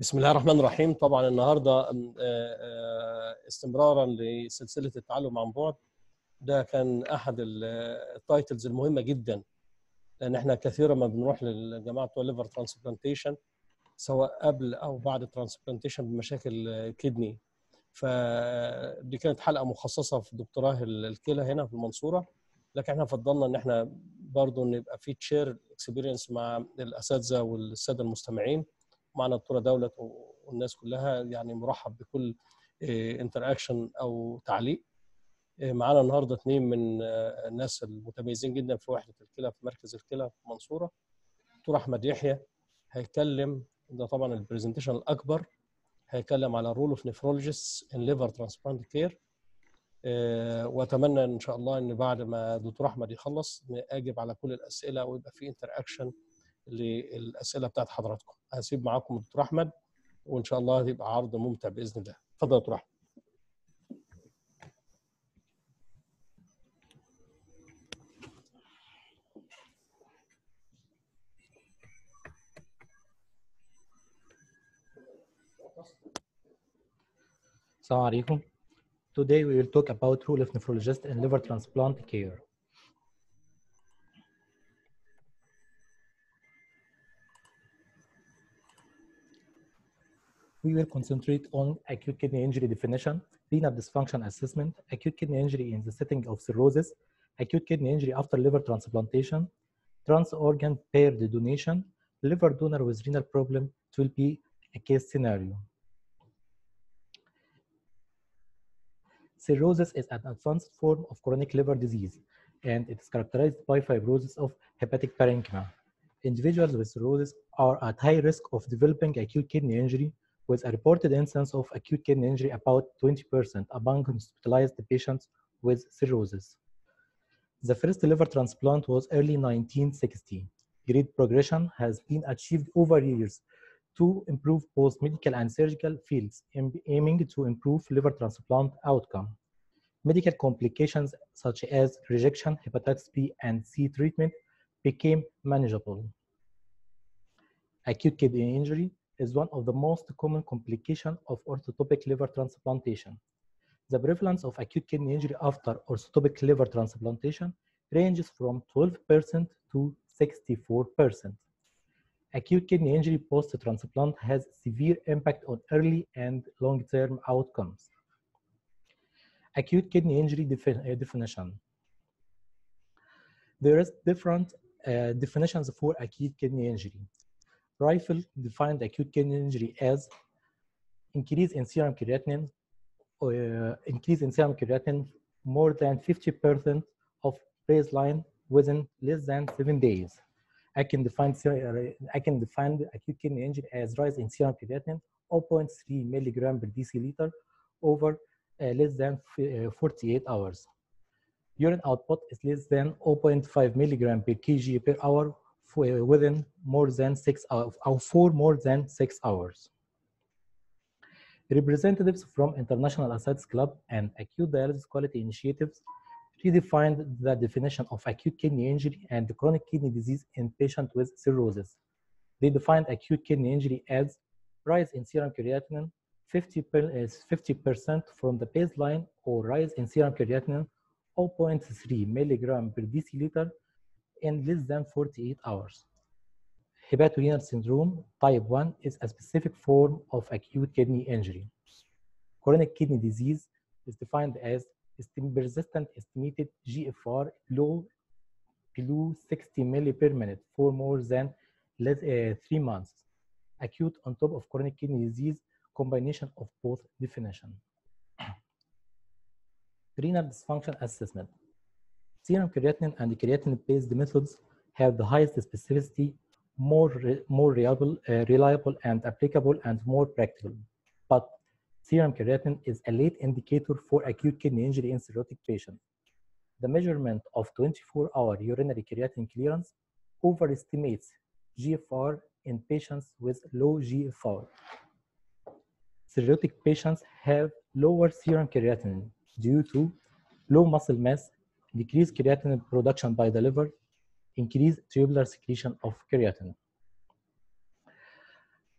بسم الله الرحمن الرحيم. طبعا النهارده آه، آه، استمرارا لسلسلة التعلم عن بعد. ده كان أحد التايتلز المهمة جدا لأن إحنا كثيرا ما بنروح للجماعة بتوع ليفر ترانسبلانتيشن سواء قبل أو بعد ترانسبلانتيشن بمشاكل كدني فدي كانت حلقة مخصصة في دكتوراه الكلى هنا في المنصورة. لكن إحنا فضلنا إن إحنا برضه نبقى في تشير اكسبيرينس مع الأساتذة والسادة المستمعين. معنا الدكتوره دولت والناس كلها يعني مرحب بكل انتر اكشن أو تعليق. معانا النهارده اثنين من الناس المتميزين جدا في وحدة الكلى في مركز الكلى في المنصوره دكتور أحمد يحيى هيتكلم ده طبعا البرزنتيشن الأكبر هيتكلم على رول اوف نفرولوجيست ان ليفر ترانسبلانت كير وأتمنى إن شاء الله إن بعد ما دكتور أحمد يخلص اجب على كل الأسئلة ويبقى في انتر اكشن للأسئلة بتاعت حضراتكم هسيب معاكم الدكتور أحمد وإن شاء الله هيبقى عرض ممتع بإذن الله اتفضل يا دكتور أحمد. Today we will talk about role of nephrologist in liver transplant care. We will concentrate on acute kidney injury definition, renal dysfunction assessment, acute kidney injury in the setting of cirrhosis, acute kidney injury after liver transplantation, trans-organ paired donation, liver donor with renal problem, it will be a case scenario. Cirrhosis is an advanced form of chronic liver disease, and it is characterized by fibrosis of hepatic parenchyma. Individuals with cirrhosis are at high risk of developing acute kidney injury, with a reported incidence of acute kidney injury about 20% among hospitalized patients with cirrhosis. The first liver transplant was early 1960. Great progression has been achieved over years to improve both medical and surgical fields, aiming to improve liver transplant outcome. Medical complications such as rejection, hepatitis B and C treatment became manageable. Acute kidney injury is one of the most common complications of orthotopic liver transplantation. The prevalence of acute kidney injury after orthotopic liver transplantation ranges from 12% to 64%. Acute kidney injury post-transplant has severe impact on early and long-term outcomes. Acute kidney injury defi definition. There is different uh, definitions for acute kidney injury. Rifle defined acute kidney injury as increase in serum creatinine, uh, increase in serum creatinine more than 50% of baseline within less than seven days. AKIN define AKIN define acute kidney injury as rise in serum creatinine 0.3 milligram per deciliter over uh, less than uh, 48 hours. Urine output is less than 0.5 milligram per kg per hour for, within more than six hours or for more than six hours. Representatives from International Ascites Club and Acute Dialysis Quality Initiatives redefined the definition of acute kidney injury and chronic kidney disease in patients with cirrhosis. They defined acute kidney injury as rise in serum creatinine 50 percent from the baseline or rise in serum creatinine 0.3 milligram per deciliter in less than 48 hours. Hepatorenal syndrome type 1 is a specific form of acute kidney injury. Chronic kidney disease is defined as persistent estimated GFR below, below 60 milli per minute for more than less, uh, three months. Acute on top of chronic kidney disease, combination of both definition. Renal dysfunction assessment. Serum creatinine and creatinine-based methods have the highest specificity, more, re more reliable, uh, reliable and applicable and more practical. But serum creatinine is a late indicator for acute kidney injury in cirrhotic patients. The measurement of 24-hour urinary creatinine clearance overestimates GFR in patients with low GFR. Cirrhotic patients have lower serum creatinine due to low muscle mass, decreased creatinine production by the liver, increased tubular secretion of creatinine.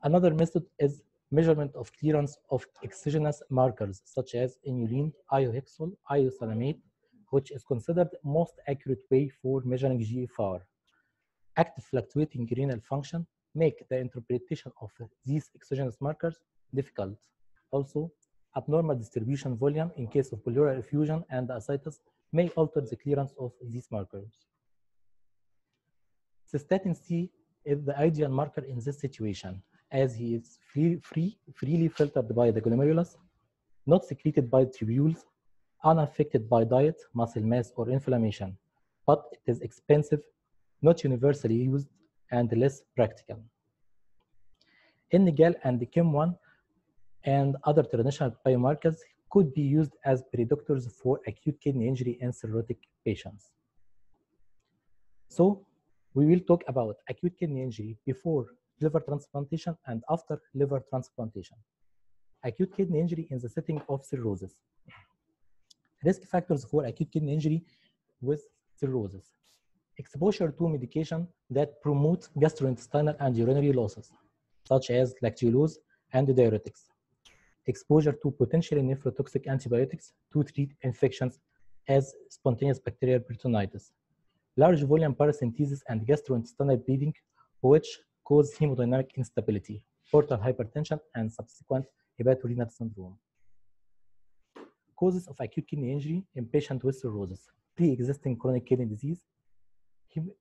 Another method is measurement of clearance of exogenous markers such as inulin, iohexol, iosalamate, which is considered most accurate way for measuring GFR. Active fluctuating renal function make the interpretation of these exogenous markers difficult. Also, abnormal distribution volume in case of pleural effusion and ascites may alter the clearance of these markers. Cystatin C is the ideal marker in this situation as he is free, free, freely filtered by the glomerulus, not secreted by tubules, unaffected by diet, muscle mass, or inflammation, but it is expensive, not universally used, and less practical. in NGAL and the KIM1 and other traditional biomarkers could be used as predictors for acute kidney injury in cirrhotic patients. So we will talk about acute kidney injury before liver transplantation and after liver transplantation. Acute kidney injury in the setting of cirrhosis. Risk factors for acute kidney injury with cirrhosis. Exposure to medication that promote gastrointestinal and urinary losses, such as lactulose and diuretics. Exposure to potentially nephrotoxic antibiotics to treat infections as spontaneous bacterial peritonitis. Large volume paracentesis and gastrointestinal bleeding, which cause hemodynamic instability, portal hypertension, and subsequent hepatorenal syndrome. Causes of acute kidney injury in patients with cirrhosis, pre-existing chronic kidney disease,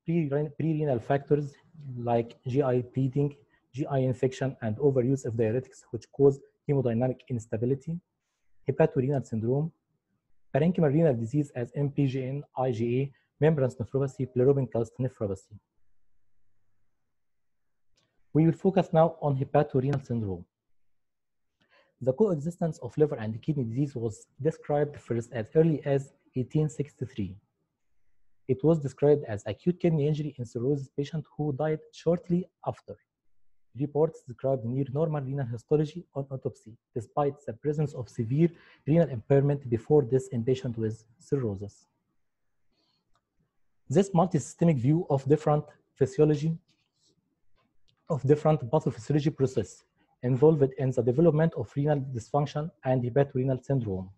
pre-renal factors like GI bleeding, GI infection, and overuse of diuretics, which cause hemodynamic instability, hepatorenal syndrome, parenchymal renal disease as MPGN, IgA, membranous nephropathy, calcium nephropathy. We will focus now on hepatorenal syndrome. The coexistence of liver and kidney disease was described first as early as 1863. It was described as acute kidney injury in cirrhosis patient who died shortly after. Reports described near normal renal histology on autopsy, despite the presence of severe renal impairment before this in patient with cirrhosis. This multisystemic view of different physiology, of different pathophysiology process involved in the development of renal dysfunction and hepatorenal syndrome.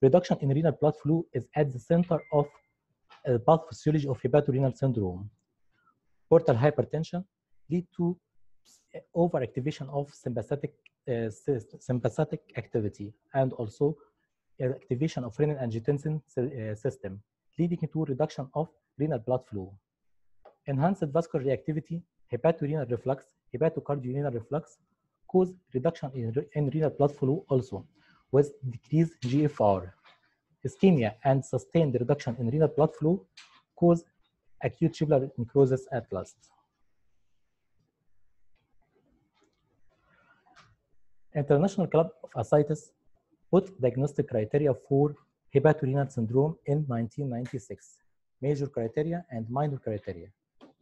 Reduction in renal blood flow is at the center of the pathophysiology of hepatorenal syndrome. Portal hypertension lead to overactivation of sympathetic uh, sympathetic activity and also activation of renin angiotensin uh, system, leading to reduction of renal blood flow. Enhanced vascular reactivity, hepatorenal reflex, hepatocardiorenal reflex cause reduction in, in renal blood flow also with decreased GFR. Ischemia and sustained reduction in renal blood flow cause acute tubular necrosis at last. International Club of Ascites put diagnostic criteria for hepatorenal syndrome in 1996. Major criteria and minor criteria.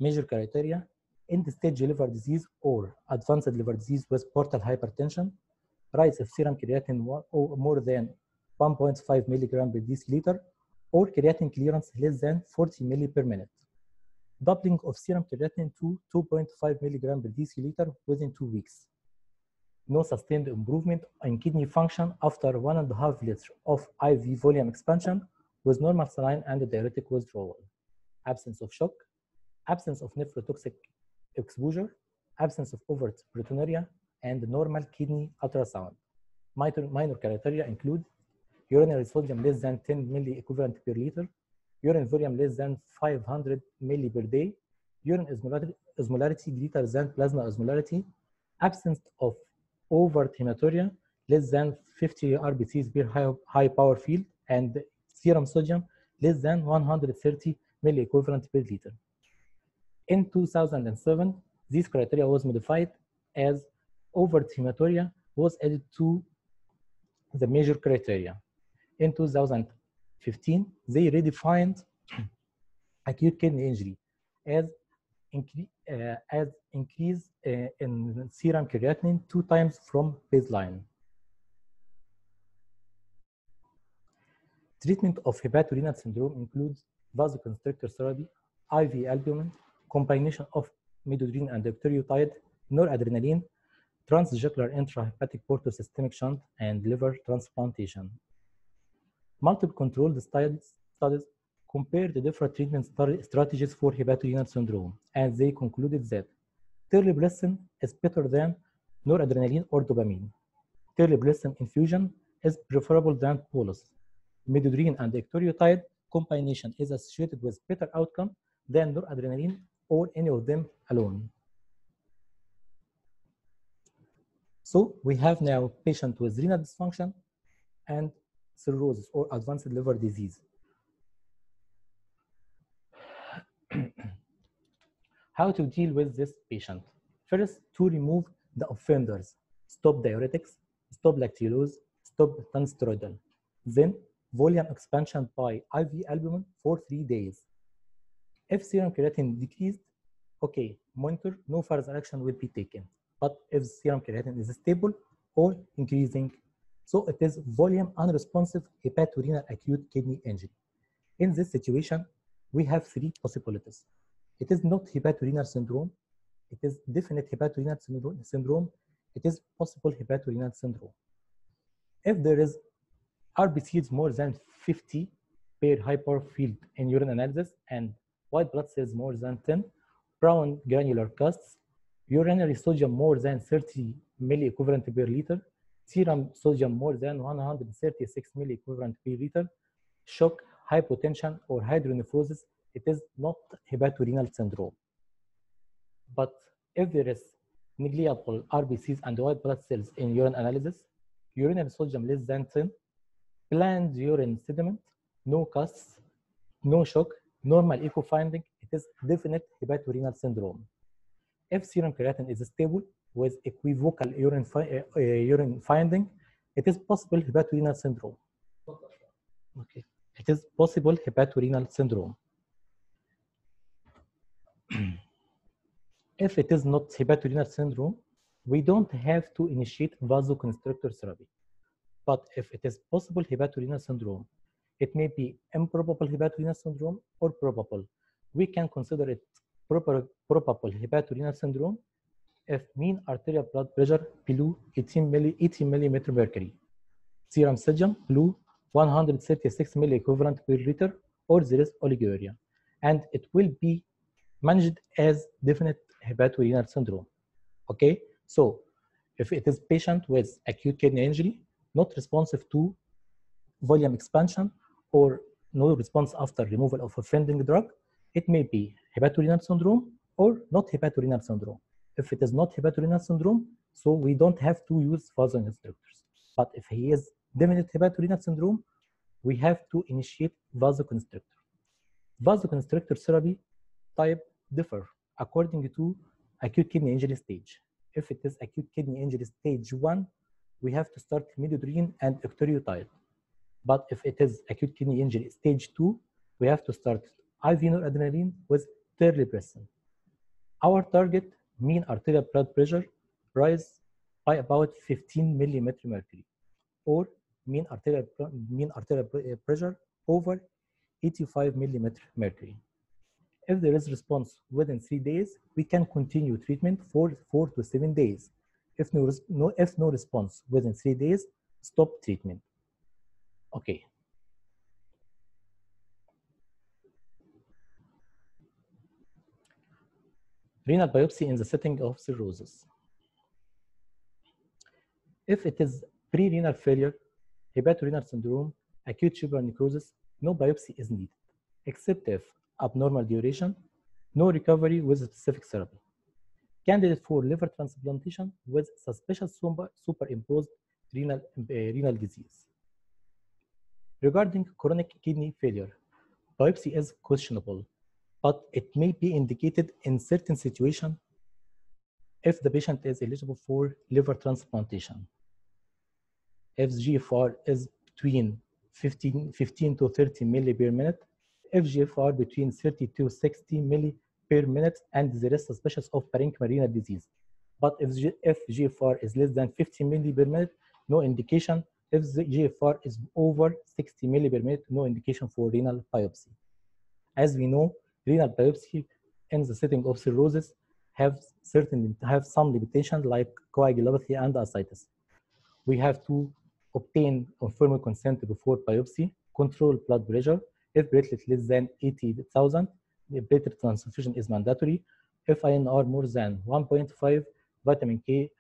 Major criteria, end-stage liver disease or advanced liver disease with portal hypertension, rise of serum creatinine more than 1.5 milligram per deciliter, or creatinine clearance less than 40 milli per minute. Doubling of serum creatinine to 2.5 milligram per deciliter within two weeks no sustained improvement in kidney function after one and a half liters of IV volume expansion with normal saline and diuretic withdrawal. Absence of shock, absence of nephrotoxic exposure, absence of overt proteinuria, and normal kidney ultrasound. Minor, criteria include urinary sodium less than 10 milli equivalent per liter, urine volume less than 500 milli per day, urine osmolarity greater than plasma osmolarity, absence of overt hematuria less than 50 RBCs per high, high power field and serum sodium less than 130 milliequivalent per liter. In 2007, this criteria was modified as overt hematuria was added to the major criteria. In 2015, they redefined acute kidney injury as incre as increase uh, in serum creatinine two times from baseline. Treatment of hepatorenal syndrome includes vasoconstrictor therapy, IV albumin, combination of midodrine and octreotide, noradrenaline, transjugular intrahepatic portosystemic shunt, and liver transplantation. Multiple controlled studies compared the different treatment strategies for hepatorenal syndrome, and they concluded that terlipressin is better than noradrenaline or dopamine. Terlipressin infusion is preferable than bolus. Midodrine and octreotide combination is associated with better outcome than noradrenaline or any of them alone. So we have now patient with renal dysfunction and cirrhosis or advanced liver disease. How to deal with this patient? First, to remove the offenders, stop diuretics, stop lactulose, stop non-steroidal. Then, volume expansion by IV albumin for three days. If serum creatinine decreased, okay, monitor, no further action will be taken. But if serum creatinine is stable or increasing, so it is volume unresponsive hepatorenal acute kidney injury. In this situation, we have three possibilities. It is not hepatorenal syndrome. It is definite hepatorenal syndrome. It is possible hepatorenal syndrome. If there is RBCs more than 50 per power field in urine analysis and white blood cells more than 10, brown granular casts, urinary sodium more than 30 milliequivalent per liter, serum sodium more than 136 milliequivalent per liter, shock, hypotension, or hydronephrosis, it is not hepatorenal syndrome. But if there is negligible RBCs and white blood cells in urine analysis, urinary sodium less than 10, bland urine sediment, no casts, no shock, normal echo finding, it is definite hepatorenal syndrome. If serum creatinine is stable with equivocal urine, fi uh, urine finding, it is possible hepatorenal syndrome. Okay. It is possible hepatorenal syndrome. if it is not hepatorenal syndrome, we don't have to initiate vasoconstrictor therapy. But if it is possible hepatorenal syndrome, it may be improbable hepatorenal syndrome or probable. We can consider it proper, probable hepatorenal syndrome if mean arterial blood pressure below 18, milli, 18 millimeter mercury, serum sodium below 136 milliequivalent per liter, or there is oliguria. And it will be managed as definite hepatorenal syndrome. Okay, so if it is patient with acute kidney injury, not responsive to volume expansion or no response after removal of offending drug, it may be hepatorenal syndrome or not hepatorenal syndrome. If it is not hepatorenal syndrome, so we don't have to use vasoconstrictors. But if he is definite hepatorenal syndrome, we have to initiate vasoconstrictor. Vasoconstrictor therapy type differ according to acute kidney injury stage. If it is acute kidney injury stage one, we have to start midodrine and octreotide. But if it is acute kidney injury stage two, we have to start IV noradrenaline with terlipressin. Our target mean arterial blood pressure rise by about 15 millimeter mercury, or mean arterial mean arterial uh, pressure over 85 millimeter mercury. If there is response within three days, we can continue treatment for four to seven days. If no, no, if no response within three days, stop treatment. Okay. Renal biopsy in the setting of cirrhosis. If it is pre-renal failure, hepatorenal syndrome, acute tubular necrosis, no biopsy is needed, except if abnormal duration, no recovery with specific therapy. Candidate for liver transplantation with suspicious superimposed renal, uh, renal disease. Regarding chronic kidney failure, biopsy is questionable, but it may be indicated in certain situations if the patient is eligible for liver transplantation. If GFR is between 15, 15 to 30 milli per minute, FGFR between 30 to 60 milli per minute, and there is suspicious of parenchymal disease. But if, if is less than 50 milli per minute, no indication. If the GFR is over 60 milli per minute, no indication for renal biopsy. As we know, renal biopsy in the setting of cirrhosis have certain have some limitations like coagulopathy and ascites. We have to obtain informed consent before biopsy, control blood pressure. If platelet less than 80,000, the platelet transfusion is mandatory. If INR more than 1.5, vitamin K,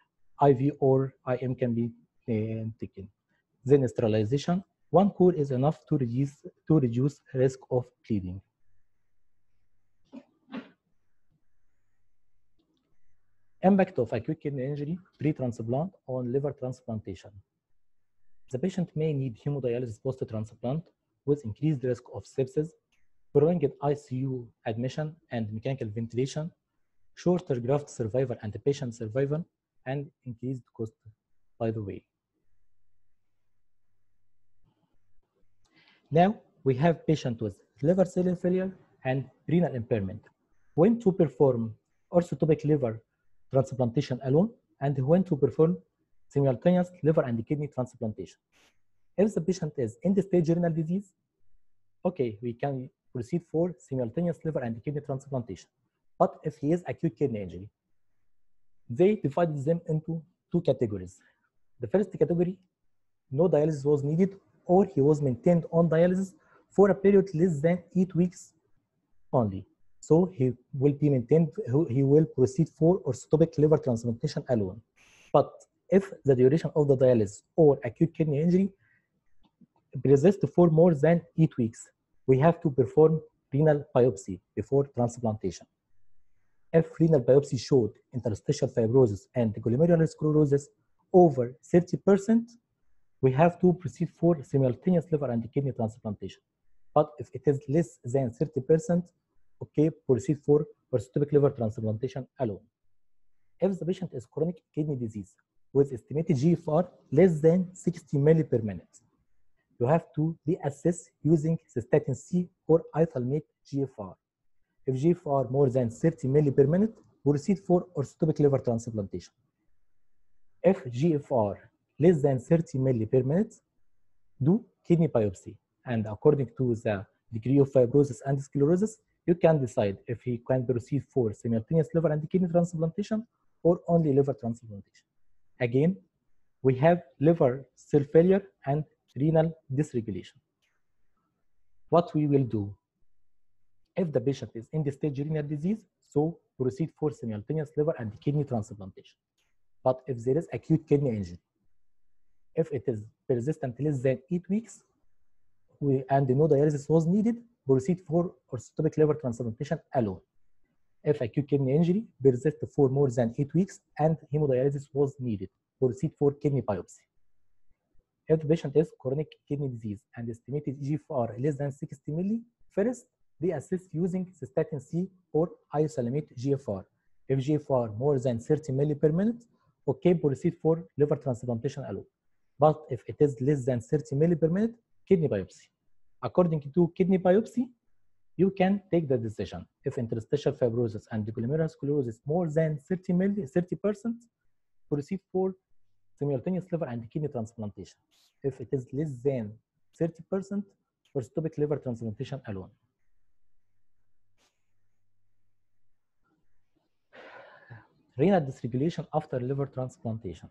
IV or IM can be uh, taken. Then sterilization. One core is enough to reduce to reduce risk of bleeding. Impact of acute kidney injury pre-transplant on liver transplantation. The patient may need hemodialysis post-transplant with increased risk of sepsis, prolonged ICU admission and mechanical ventilation, shorter graft survival and patient survival, and increased cost, by the way. Now, we have patient with liver cell failure and renal impairment. When to perform orthotopic liver transplantation alone and when to perform simultaneous liver and kidney transplantation. If the patient is end-stage renal disease, okay, we can proceed for simultaneous liver and kidney transplantation. But if he is acute kidney injury, they divided them into two categories. The first category, no dialysis was needed or he was maintained on dialysis for a period less than eight weeks only. So he will be maintained, he will proceed for orthotopic liver transplantation alone. But if the duration of the dialysis or acute kidney injury persists for more than eight weeks, we have to perform renal biopsy before transplantation. If renal biopsy showed interstitial fibrosis and glomerular sclerosis over 30%, we have to proceed for simultaneous liver and kidney transplantation. But if it is less than 30%, okay, proceed for orthotopic liver transplantation alone. If the patient is chronic kidney disease with estimated GFR less than 60 milli per minute, you have to reassess using cystatin C or iothalamate GFR. If GFR more than 30 milli per minute, proceed for orthotopic liver transplantation. If GFR less than 30 milli per minute, do kidney biopsy. And according to the degree of fibrosis and sclerosis, you can decide if he can proceed for simultaneous liver and kidney transplantation or only liver transplantation. Again, we have liver cell failure and renal dysregulation. What we will do if the patient is in the stage renal disease, so proceed for simultaneous liver and kidney transplantation. But if there is acute kidney injury, if it is persistent less than eight weeks we, and no dialysis was needed, proceed for orthotopic liver transplantation alone. If acute kidney injury persists for more than eight weeks and hemodialysis was needed, proceed for kidney biopsy. If the patient is chronic kidney disease and estimated GFR less than 60 milli, first reassess using cystatin C or isosalamate GFR. If GFR more than 30 milli per minute, okay, proceed for liver transplantation alone. But if it is less than 30 milli per minute, kidney biopsy. According to kidney biopsy, you can take the decision. If interstitial fibrosis and glomerular sclerosis more than 30 milli, 30%, proceed for simultaneous liver and kidney transplantation. If it is less than 30%, for orthotopic liver transplantation alone. Renal dysregulation after liver transplantation.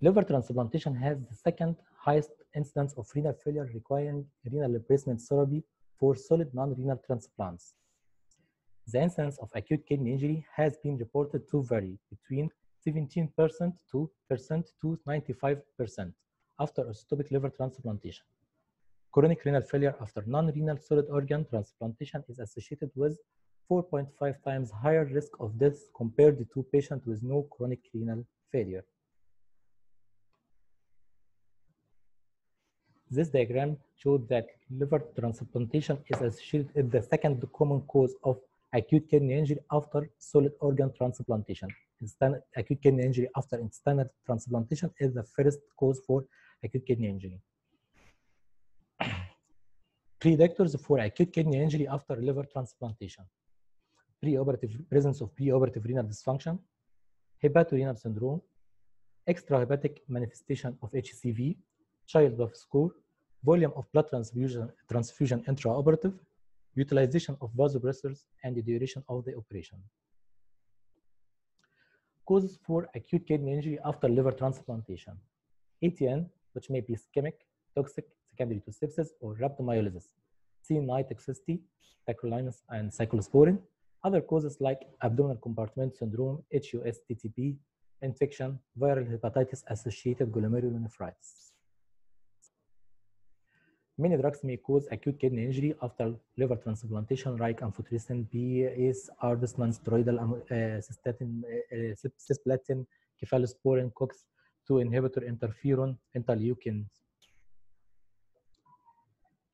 Liver transplantation has the second highest incidence of renal failure requiring renal replacement therapy for solid non-renal transplants. The incidence of acute kidney injury has been reported to vary between 17% to percent to 95% after orthotopic liver transplantation. Chronic renal failure after non-renal solid organ transplantation is associated with 4.5 times higher risk of death compared to patients with no chronic renal failure. This diagram showed that liver transplantation is associated with the second common cause of acute kidney injury after solid organ transplantation. Acute kidney injury after intestinal transplantation is the first cause for acute kidney injury. Predictors for acute kidney injury after liver transplantation. Preoperative presence of preoperative renal dysfunction, hepatorenal syndrome, extrahepatic manifestation of HCV, Child-Pugh score, volume of blood transfusion, transfusion intraoperative, utilization of vasopressors, and the duration of the operation. Causes for acute kidney injury after liver transplantation. ATN, which may be ischemic, toxic, secondary to sepsis, or rhabdomyolysis. CNI toxicity, tacrolimus, and cyclosporin. Other causes like abdominal compartment syndrome, HUS, TTP, infection, viral hepatitis associated glomerulonephritis. Many drugs may cause acute kidney injury after liver transplantation, like amphotericin B, ACE, ARBs, non-steroidal uh, cystatin, uh, cisplatin, cephalosporin, COX-2 inhibitor, interferon, interleukin.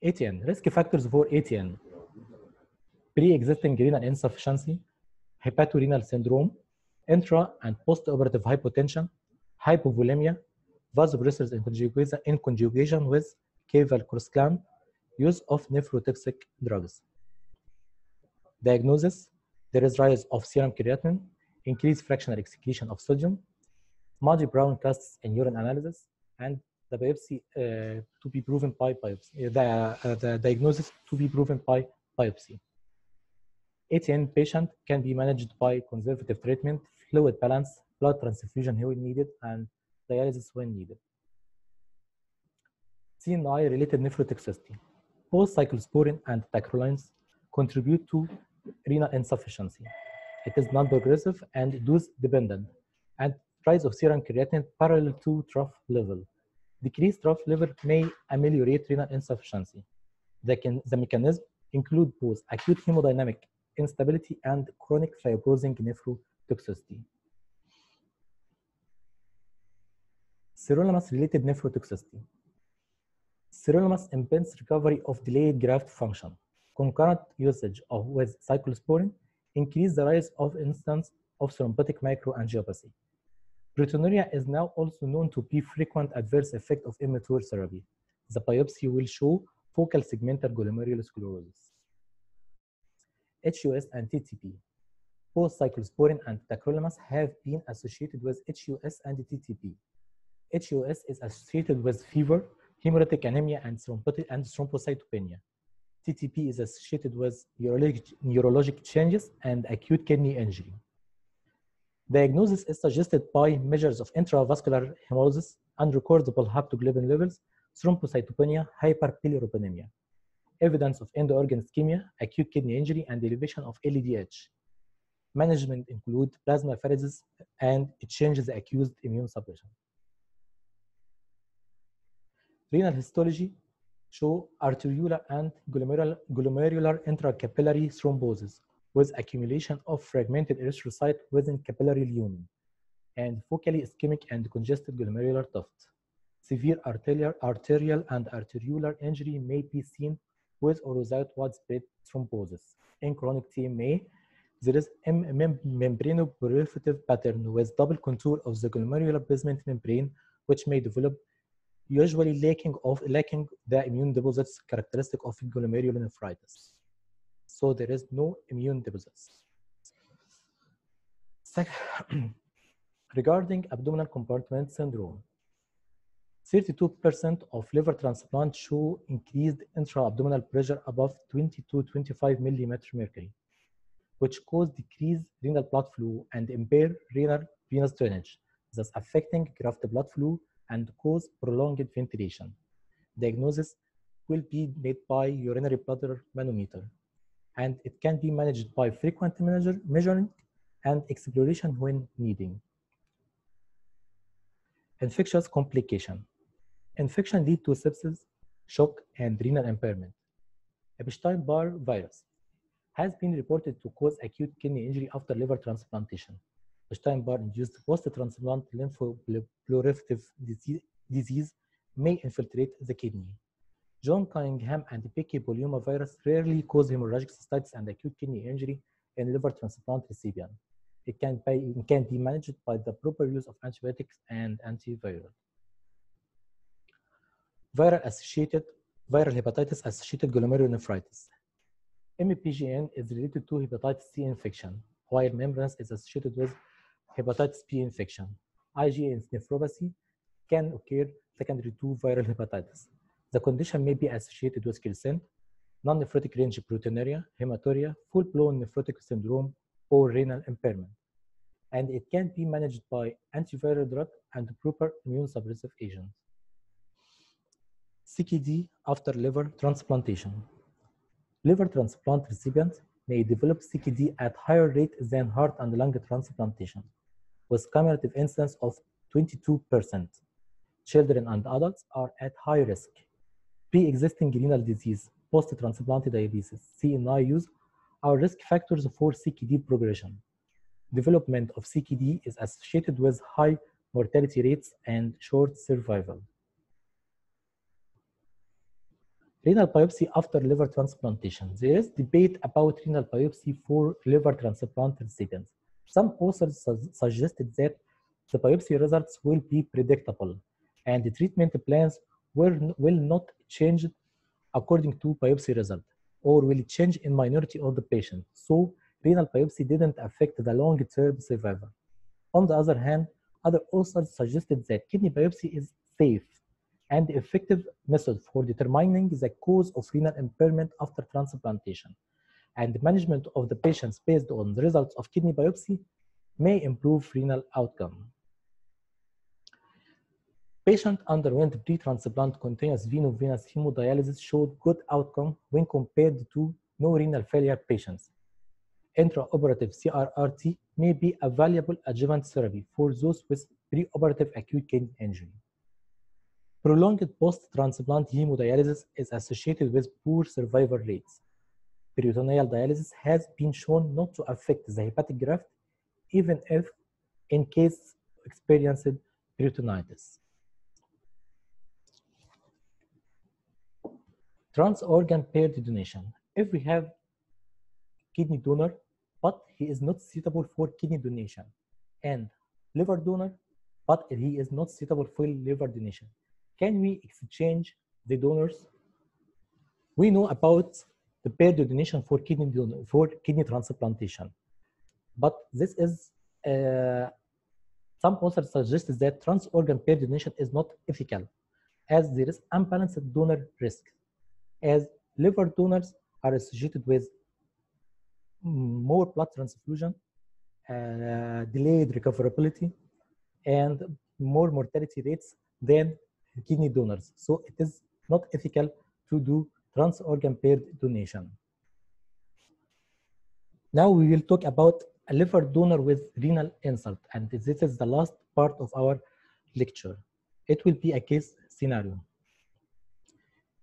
ATN, risk factors for ATN. Pre-existing renal insufficiency, hepatorenal syndrome, intra and post-operative hypotension, hypovolemia, vasopressors in in conjugation with caval cross-clamp, use of nephrotoxic drugs. Diagnosis, there is rise of serum creatinine, increased fractional excretion of sodium, muddy brown casts in urine analysis, and the biopsy uh, to be proven by biopsy, the, uh, the diagnosis to be proven by biopsy. ATN patient can be managed by conservative treatment, fluid balance, blood transfusion when needed, and dialysis when needed. CNI related nephrotic nephrotoxicity. Both cyclosporin and tacrolimus contribute to renal insufficiency. It is non-progressive and dose dependent, and rise of serum creatinine parallel to trough level. Decreased trough level may ameliorate renal insufficiency. The, can, the mechanism include both acute hemodynamic instability and chronic fibrosing nephrotoxicity. Sirolimus-related nephrotoxicity. Sirolimus impedes recovery of delayed graft function. Concurrent usage of with cyclosporin increase the rise of instance of thrombotic microangiopathy. Proteinuria is now also known to be frequent adverse effect of immature therapy. The biopsy will show focal segmental glomerulosclerosis. HUS and TTP. Both cyclosporin and tacrolimus have been associated with HUS and TTP. HUS is associated with fever, hemolytic anemia, and, thrombocytopenia. TTP is associated with neurologic, neurologic changes and acute kidney injury. Diagnosis is suggested by measures of intravascular hemolysis, unrecordable haptoglobin levels, thrombocytopenia, hyperbilirubinemia evidence of end-organ ischemia, acute kidney injury, and elevation of LDH. Management include plasmapheresis and it changes the accused immune suppression. Renal histology show arteriolar and glomerular, glomerular intracapillary thrombosis with accumulation of fragmented erythrocyte within capillary lumen and focally ischemic and congested glomerular tuft. Severe arterial, arterial and arteriolar injury may be seen with or without widespread thrombosis. In chronic TMA, there is membranoproliferative pattern with double contour of the glomerular basement membrane, which may develop usually lacking of lacking the immune deposits characteristic of glomerulonephritis. So there is no immune deposits. Regarding abdominal compartment syndrome, 32% of liver transplant show increased intra-abdominal pressure above 20 to 25 millimeter mercury, which cause decreased renal blood flow and impair renal venous drainage, thus affecting graft blood flow and cause prolonged ventilation. Diagnosis will be made by urinary bladder manometer, and it can be managed by frequent measure, measuring and exploration when needing. Infectious complication. Infection lead to sepsis, shock, and renal impairment. Epstein-Barr virus has been reported to cause acute kidney injury after liver transplantation. Epstein-Barr induced post-transplant lymphoproliferative disease may infiltrate the kidney. John Cunningham and BK polyomavirus rarely cause hemorrhagic cystitis and acute kidney injury in liver transplant recipient. It can, be, it can be managed by the proper use of antibiotics and antiviral. Viral associated, viral hepatitis associated glomerulonephritis. MPGN is related to hepatitis C infection, while membranous is associated with hepatitis B infection. IgA nephropathy can occur secondary to viral hepatitis. The condition may be associated with crescent, non-nephrotic range proteinuria, hematuria, full-blown nephrotic syndrome, or renal impairment. And it can be managed by antiviral drug and proper immune suppressive agents. CKD after liver transplantation. Liver transplant recipients may develop CKD at higher rate than heart and lung transplantation, with cumulative incidence of 22%. Children and adults are at high risk. Pre-existing renal disease, post-transplant diabetes, CNI use are risk factors for CKD progression. Development of CKD is associated with high mortality rates and short survival. Renal biopsy after liver transplantation. There is debate about renal biopsy for liver transplant recipients. Some authors su suggested that the biopsy results will be predictable and the treatment plans will, will not change according to biopsy result or will change in minority of the patient. So renal biopsy didn't affect the long-term survival. On the other hand, other authors suggested that kidney biopsy is safe and effective method for determining the cause of renal impairment after transplantation. And management of the patients based on the results of kidney biopsy may improve renal outcome. Patient underwent pre-transplant continuous veno-venous hemodialysis showed good outcome when compared to no renal failure patients. Intraoperative CRRT may be a valuable adjuvant therapy for those with preoperative acute kidney injury. Prolonged post-transplant hemodialysis is associated with poor survival rates. Peritoneal dialysis has been shown not to affect the hepatic graft, even if in case experienced peritonitis. Trans-organ paired donation. If we have kidney donor, but he is not suitable for kidney donation, and liver donor, but he is not suitable for liver donation, can we exchange the donors? We know about the paired donation for kidney for kidney transplantation, but this is uh, some authors suggest that trans-organ paired donation is not ethical, as there is unbalanced donor risk, as liver donors are associated with more blood transfusion, uh, delayed recoverability, and more mortality rates than kidney donors. So it is not ethical to do trans-organ paired donation. Now we will talk about a liver donor with renal insult, and this is the last part of our lecture. It will be a case scenario.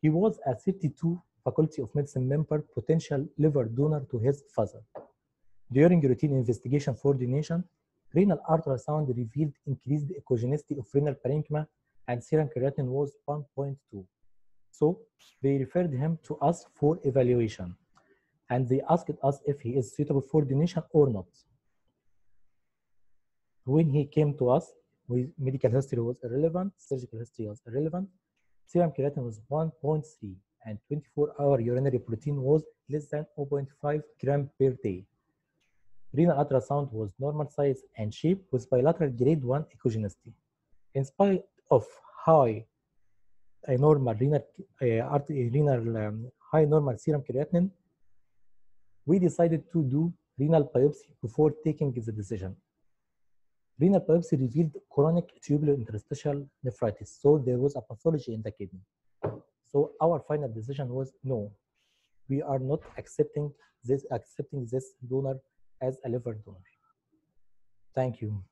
He was a 32 Faculty of Medicine member, potential liver donor to his father. During routine investigation for donation, renal ultrasound revealed increased echogenicity of renal parenchyma and serum creatinine was 1.2. So they referred him to us for evaluation and they asked us if he is suitable for donation or not. When he came to us, with medical history was irrelevant, surgical history was irrelevant, serum creatinine was 1.3 and 24-hour urinary protein was less than 0.5 gram per day. Renal ultrasound was normal size and shape with bilateral grade 1 echogenicity. In spite of high a normal renal, uh, um, high normal serum creatinine, we decided to do renal biopsy before taking the decision. Renal biopsy revealed chronic tubulointerstitial nephritis, so there was a pathology in the kidney. So our final decision was no, we are not accepting this accepting this donor as a liver donor. Thank you.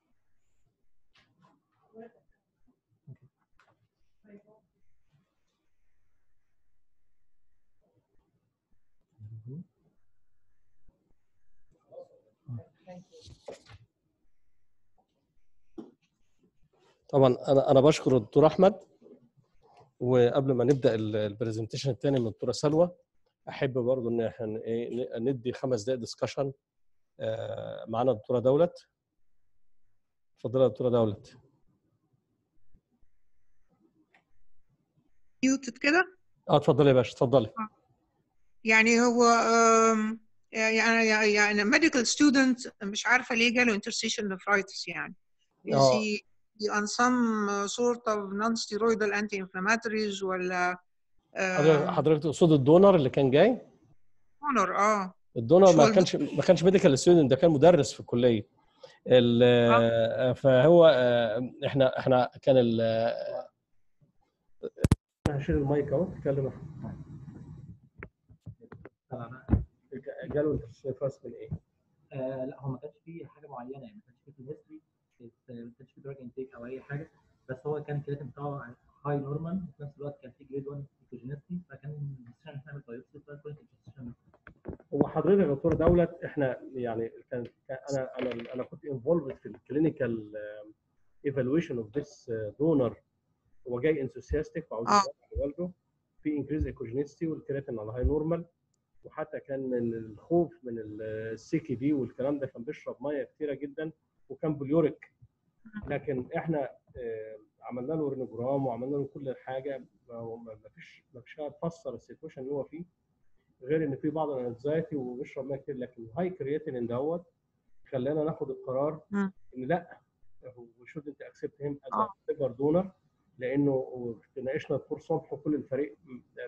طبعا أنا أنا بشكر الدكتور أحمد وقبل ما نبدأ البرزنتيشن الثاني من الدكتورة سلوى أحب برضو إن إحنا إيه ندي خمس دقائق ديسكشن معانا الدكتورة دولت. اتفضلي يا دكتورة دولت. ميوتد كده؟ آه اتفضلي يا باشا اتفضلي. يعني هو آم، يعني يعني medical student مش عارفة ليه جاله interstitial nephritis يعني. He he on some uh, sort of non-steroidal anti-inflammatories ولا حضرتك حضرتك تقصد الدونر اللي كان جاي؟ اونر آه. الدونر ما. كانش ما كانش ميديكال ستودنت ده كان مدرس في الكلية. ال- فهو آه، إحنا إحنا كان ال هشيل المايك أهو اتكلم جاله من إيه؟ آه لا هو ما كانش فيه حاجة معينة يعني ما كانش فيه في الهيستوري ما كانش فيه دراج انتيك أو أي حاجة بس هو كان الكرياتين بتاعه هاي نورمال وفي نفس الوقت كان فيه جريد 1 ايكوجينيستي فكان الديسيجن نعمل بايوبسي فكان الديسيجن هو حضرتك يا دكتور دولت إحنا يعني كان أنا أنا أنا كنت انفولد في الكلينيكال ايفالويشن اوف ذيس دونر هو جاي انثوسياستيك وعاوز آه. يدور على والده في انكريز ايكوجينيستي والكرياتين على هاي نورمال وحتى كان من الخوف من السي كي بي والكلام ده كان بيشرب مية كتيرة جدا وكان بوليوريك. لكن إحنا آه، عملنا له رينوجرام وعملنا له كل حاجة ما فيش ما فيش حاجة تفسر السيتويشن اللي هو فيه غير إن في بعض الأنزايتي وبيشرب مية كتير. لكن هاي كرياتين دوت خلانا ناخد القرار. إن لأ وي شود انت اكسبت هيم از دونر لأنه ناقشنا الدكتور صبح وكل الفريق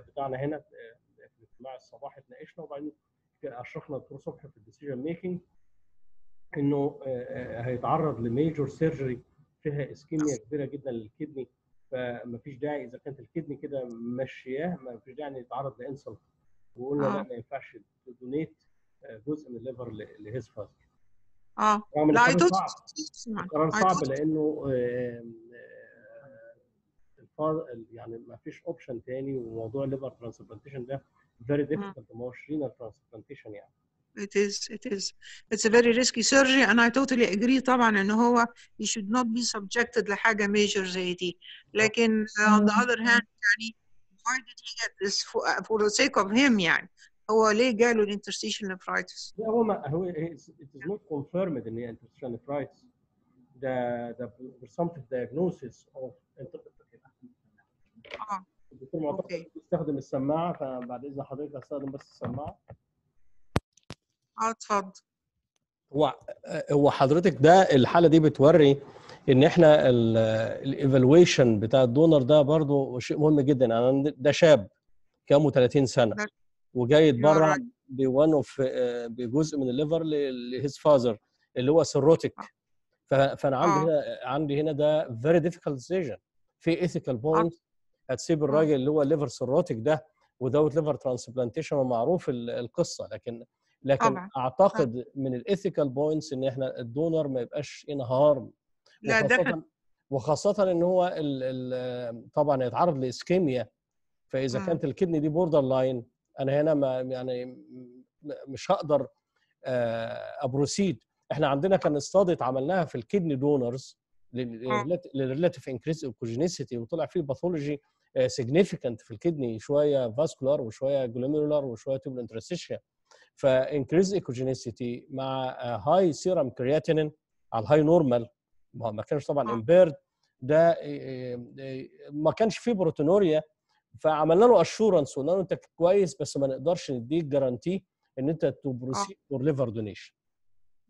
بتاعنا هنا. في الاجتماع الصباحي اتناقشنا وبعدين اشرحنا الدكتور صبح في الديسيجن ميكنج إنه آه، آه، هيتعرض لميجور سيرجري فيها إسكيميا كبيرة جدا للكدني فمفيش داعي إذا كانت الكدني كده ماشياه مفيش داعي ان يتعرض لإنسلت. وقلنا آه. لا ما ينفعش تدونيت جزء من الليفر لهيز فاذر آه. لا توت صعب. لأنه آه، يعني ما فيش اوبشن تاني وموضوع الليفر ترانسبلانتيشن ده فيري ديفيكولت ما هوش رينال ترانسبلانتيشن يعني It is, it is. It's a very risky surgery and I totally agree طبعا ان هو he should not be subjected لحاجة major زي دي. لكن uh, on the other hand يعني why did he get this for, for the sake of him يعني هو ليه جاله الانترستيشن nephritis؟ لا هو ما هو it is not confirmed ان هي interstitial nephritis ده ده presumptive diagnosis of اه الدكتور معتقد أوكي. بيستخدم السماعة فبعد إذن حضرتك هستخدم بس السماعة آه اتفضل. هو هو حضرتك ده الحالة دي بتوري إن إحنا الايفالويشن بتاع الدونر ده برضو شيء مهم جدا يعني ده شاب كامه 30 سنة وجاي يتبرع. بوان اوف بجزء من الليفر لهيز فازر اللي هو سيروتيك فأنا عندي آه. هنا عندي هنا ده فيري ديفيكالت ديسيجن في ايثيكال بوينت هتسيب الراجل اللي هو الليفر سيروتيك ده ودوت ليفر ترانسبلانتيشن ومعروف ال- القصة لكن لكن طبعاً. اعتقد من الايثيكال بوينتس ان إحنا الدونر ما يبقاش ان هارم لا ده وخاصه ان هو ال ال طبعا يتعرض لاسكيميا فاذا مم. كانت الكدني دي بوردر لاين أنا هنا ما يعني م- مش هقدر آه، ابروسيد إحنا عندنا كان استادت عملناها في الكدني دونرز للريلاتيف انكريز اوكوجينيسيتي وطلع فيه باثولوجي سيجنيفيكانت في الكدني شوية فاسكولار وشوية جلوميرولار وشوية تيوب انترستيشيا فإنكريز ايكوجينيسيتي مع هاي سيرم كرياتينين على الهاي نورمال ما كانش طبعا آه. امبيرد ده إيه، إيه، ما كانش فيه بروتونوريا فعملنا له اشورنس قلنا له أنت كويس بس ما نقدرش نديك جارانتي إن أنت تبروسيد فور ليفر دونيشن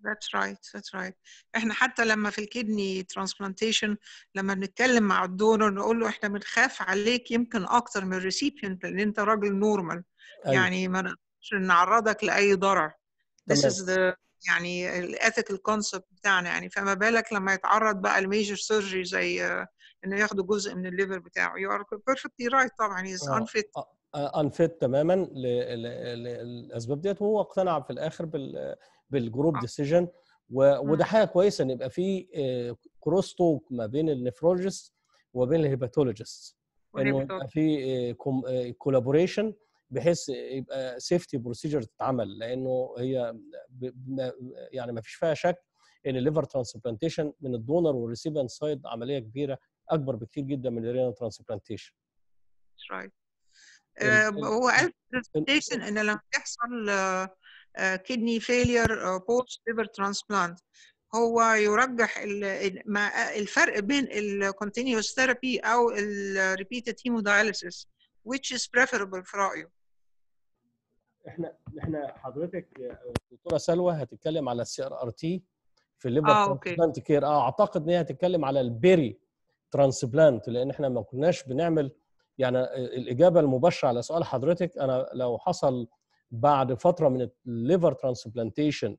That's right, that's right. إحنا حتى لما في الكدني ترانسبلانتيشن لما بنتكلم مع الدونر نقول له إحنا بنخاف عليك يمكن أكتر من الريسيبينت لأن أنت راجل نورمال يعني ما نقدرش نعرضك لأي ضرر. This is the يعني الاثيكال كونسبت بتاعنا يعني فما بالك لما يتعرض بقى لميجر سيرجري زي آه، إنه ياخدوا جزء من الليفر بتاعه. You are perfectly right طبعا آه. unfit. انفيت تماما للاسباب ديت وهو اقتنع في الآخر بال بالجروب آه. ديسيجن وده مم. حاجة كويسة إن يبقى في كروس توك ما بين النفرولوجيست وبين الهيباتولوجيست إنه يبقى في كولابوريشن بحيث يبقى سيفتي بروسيجر تتعمل لأنه هي يعني ما فيش فيها شك إن الليفر ترانسبلانتيشن من الدونر والريسيبنت سايد عملية كبيرة أكبر بكتير جدا من الرينال ترانسبلانتيشن That's right. ال- آه، ال- هو قال إن لما يحصل كدني فيلير بوست ليفر ترانسبلانت هو يرجح الفرق بين الكونتينيوس ثيرابي أو الريبيتد هيمودايليسيس which is preferable في رأيه؟ إحنا إحنا حضرتك الدكتوره سلوى هتتكلم على السي ار ار تي في الليفر آه،. ترانسبلانت كير آه أعتقد إن هي هتتكلم على البيري ترانسبلانت لأن إحنا ما كناش بنعمل يعني الإجابة المباشرة على سؤال حضرتك أنا لو حصل بعد فترة من الليفر ترانسبلانتيشن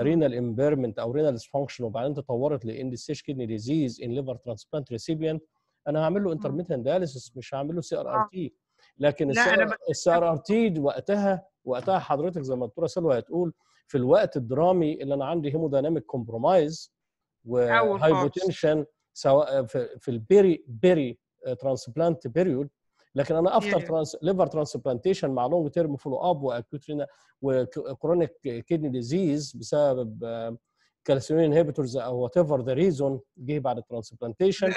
رينال امبيرمنت أو رينال ديسفانكشن وبعدين تطورت لاند ستيج كدني ديزيز ان ليفر ترانسبلانت ريسيبيانت أنا هعمل له انترميتنت دياليسيس مش هعمل له سي ار ار تي لكن السي آر آر تي وقتها وقتها حضرتك زي ما الدكتوره سلوى هتقول في الوقت الدرامي اللي أنا عندي هيمودايناميك كومبرومايز وهايبوتنشن سواء في البيري بيري ترانسبلانت بيريود لكن أنا افتر. ترانس ليفر ترانسبلانتيشن مع لونج تيرم فولو اب واكيوت رينا وكرونيك كيدني ديزيز بسبب كالسيوم انهبيتورز أو وات ايفر ذا ريزون جه بعد الترانسبلانتيشن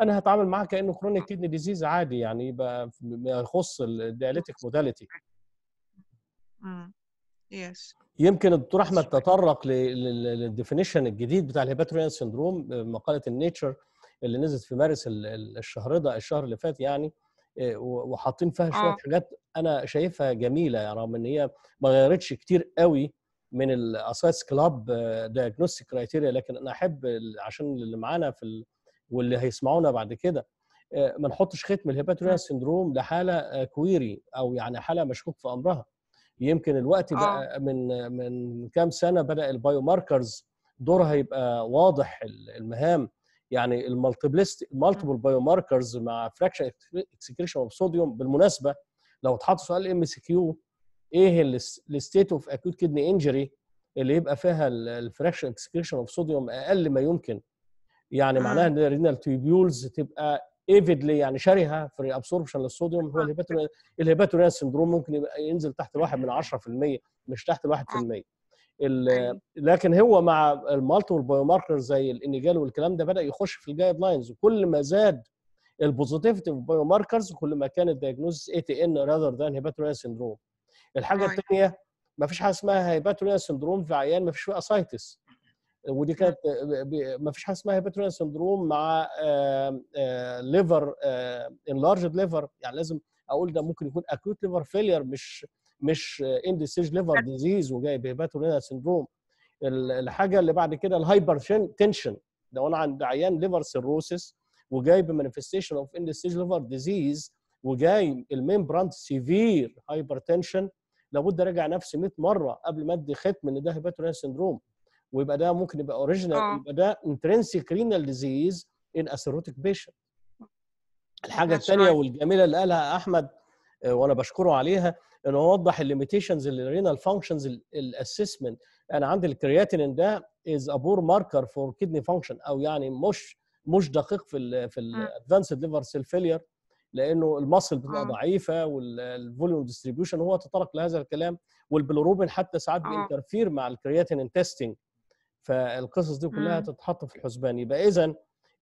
أنا هتعامل معاه كأنه كرونيك كيدني ديزيز عادي يعني يبقى ما يخص الدياليتيك موداليتي يس يمكن الدكتور أحمد تطرق للديفينيشن الجديد بتاع الهيباتوريان سندروم مقالة النيتشر اللي نزلت في مارس ال- ال- الشهر ده الشهر اللي فات يعني. وحاطين فيها شوية آه. حاجات أنا شايفها جميلة يعني رغم إن هي ما غيرتش كتير قوي من الاساس كلاب دايجنوستيك كرايتيريا لكن أنا أحب عشان اللي معانا في ال... واللي هيسمعونا بعد كده آه، ما نحطش ختم الهيباتوريان سندروم لحالة كويري أو يعني حالة مشكوك في أمرها. يمكن الوقت بقى من من كام سنة بدأ البايو ماركرز دورها يبقى واضح ال- المهام. يعني المالتيبلست المالتيبل بايو ماركرز مع فراكشن اكسكريشن اوف صوديوم بالمناسبة لو اتحط سؤال ام سي كيو إيه الستيت اوف اكوت كدني انجري اللي يبقى فيها الفراكشن اكسكريشن اوف صوديوم أقل ما يمكن يعني. معناها إن الرينال تيوبيولز تبقى ايفيدلي يعني شرهة في ابسوربشن للصوديوم هو الهيباتوريان الهيباتوريان سندروم ممكن يبقى ينزل تحت الواحد من 10% مش تحت الواحد في المية. لكن هو مع المالتيبل بايو ماركر زي الإنيجال والكلام ده بدأ يخش في الجايد لاينز وكل ما زاد البوزيتيفيتي بايو ماركرز كل ما كان الدايجنوز اي تي ان راذر ذان هيباتوريان سندروم الحاجة Right. الثانية ما فيش حاجة اسمها هيباتوريان سندروم في عيان ما فيش فيه اسايتس ودي كانت ما فيش حاجة اسمها هيباتوريان سندروم مع ليفر انلارجد ليفر يعني لازم أقول ده ممكن يكون اكوت ليفر فيلير مش مش اند ستيج ليفر ديزيز وجاي بهيباتوريان سندروم ال- الحاجة اللي بعد كده الهايبر تنشن لو أنا عند عيان ليفر سيروسيس وجاي بمانيفستيشن اوف اند ستيج ليفر ديزيز وجاي الميمبرانت سيفير هايبر تنشن لابد أراجع نفسي 100 مرة قبل ما أدي ختم إن ده هيباتوريان سندروم ويبقى ده ممكن يبقى اوريجينال آه. يبقى ده انترنسيك رينال ديزيز ان اسيروتيك بيشنت الحاجة الثانية. والجميلة اللي قالها أحمد وأنا بشكره عليها إنه وضح الليميتيشنز للرينال فانكشنز الاسسمنت أنا عندي الكرياتين ده از ا بور ماركر فور كدني فانكشن أو يعني مش مش دقيق في ال في الادفانسد ليفر سيل فيلير لأنه المصل بتبقى آه. ضعيفة والفوليوم ديستريبيوشن هو تطرق لهذا الكلام والبلوروبين حتى ساعات آه. بينترفير مع الكرياتين تيستنج فالقصص دي كلها. تتحط في الحسبان يبقى اذا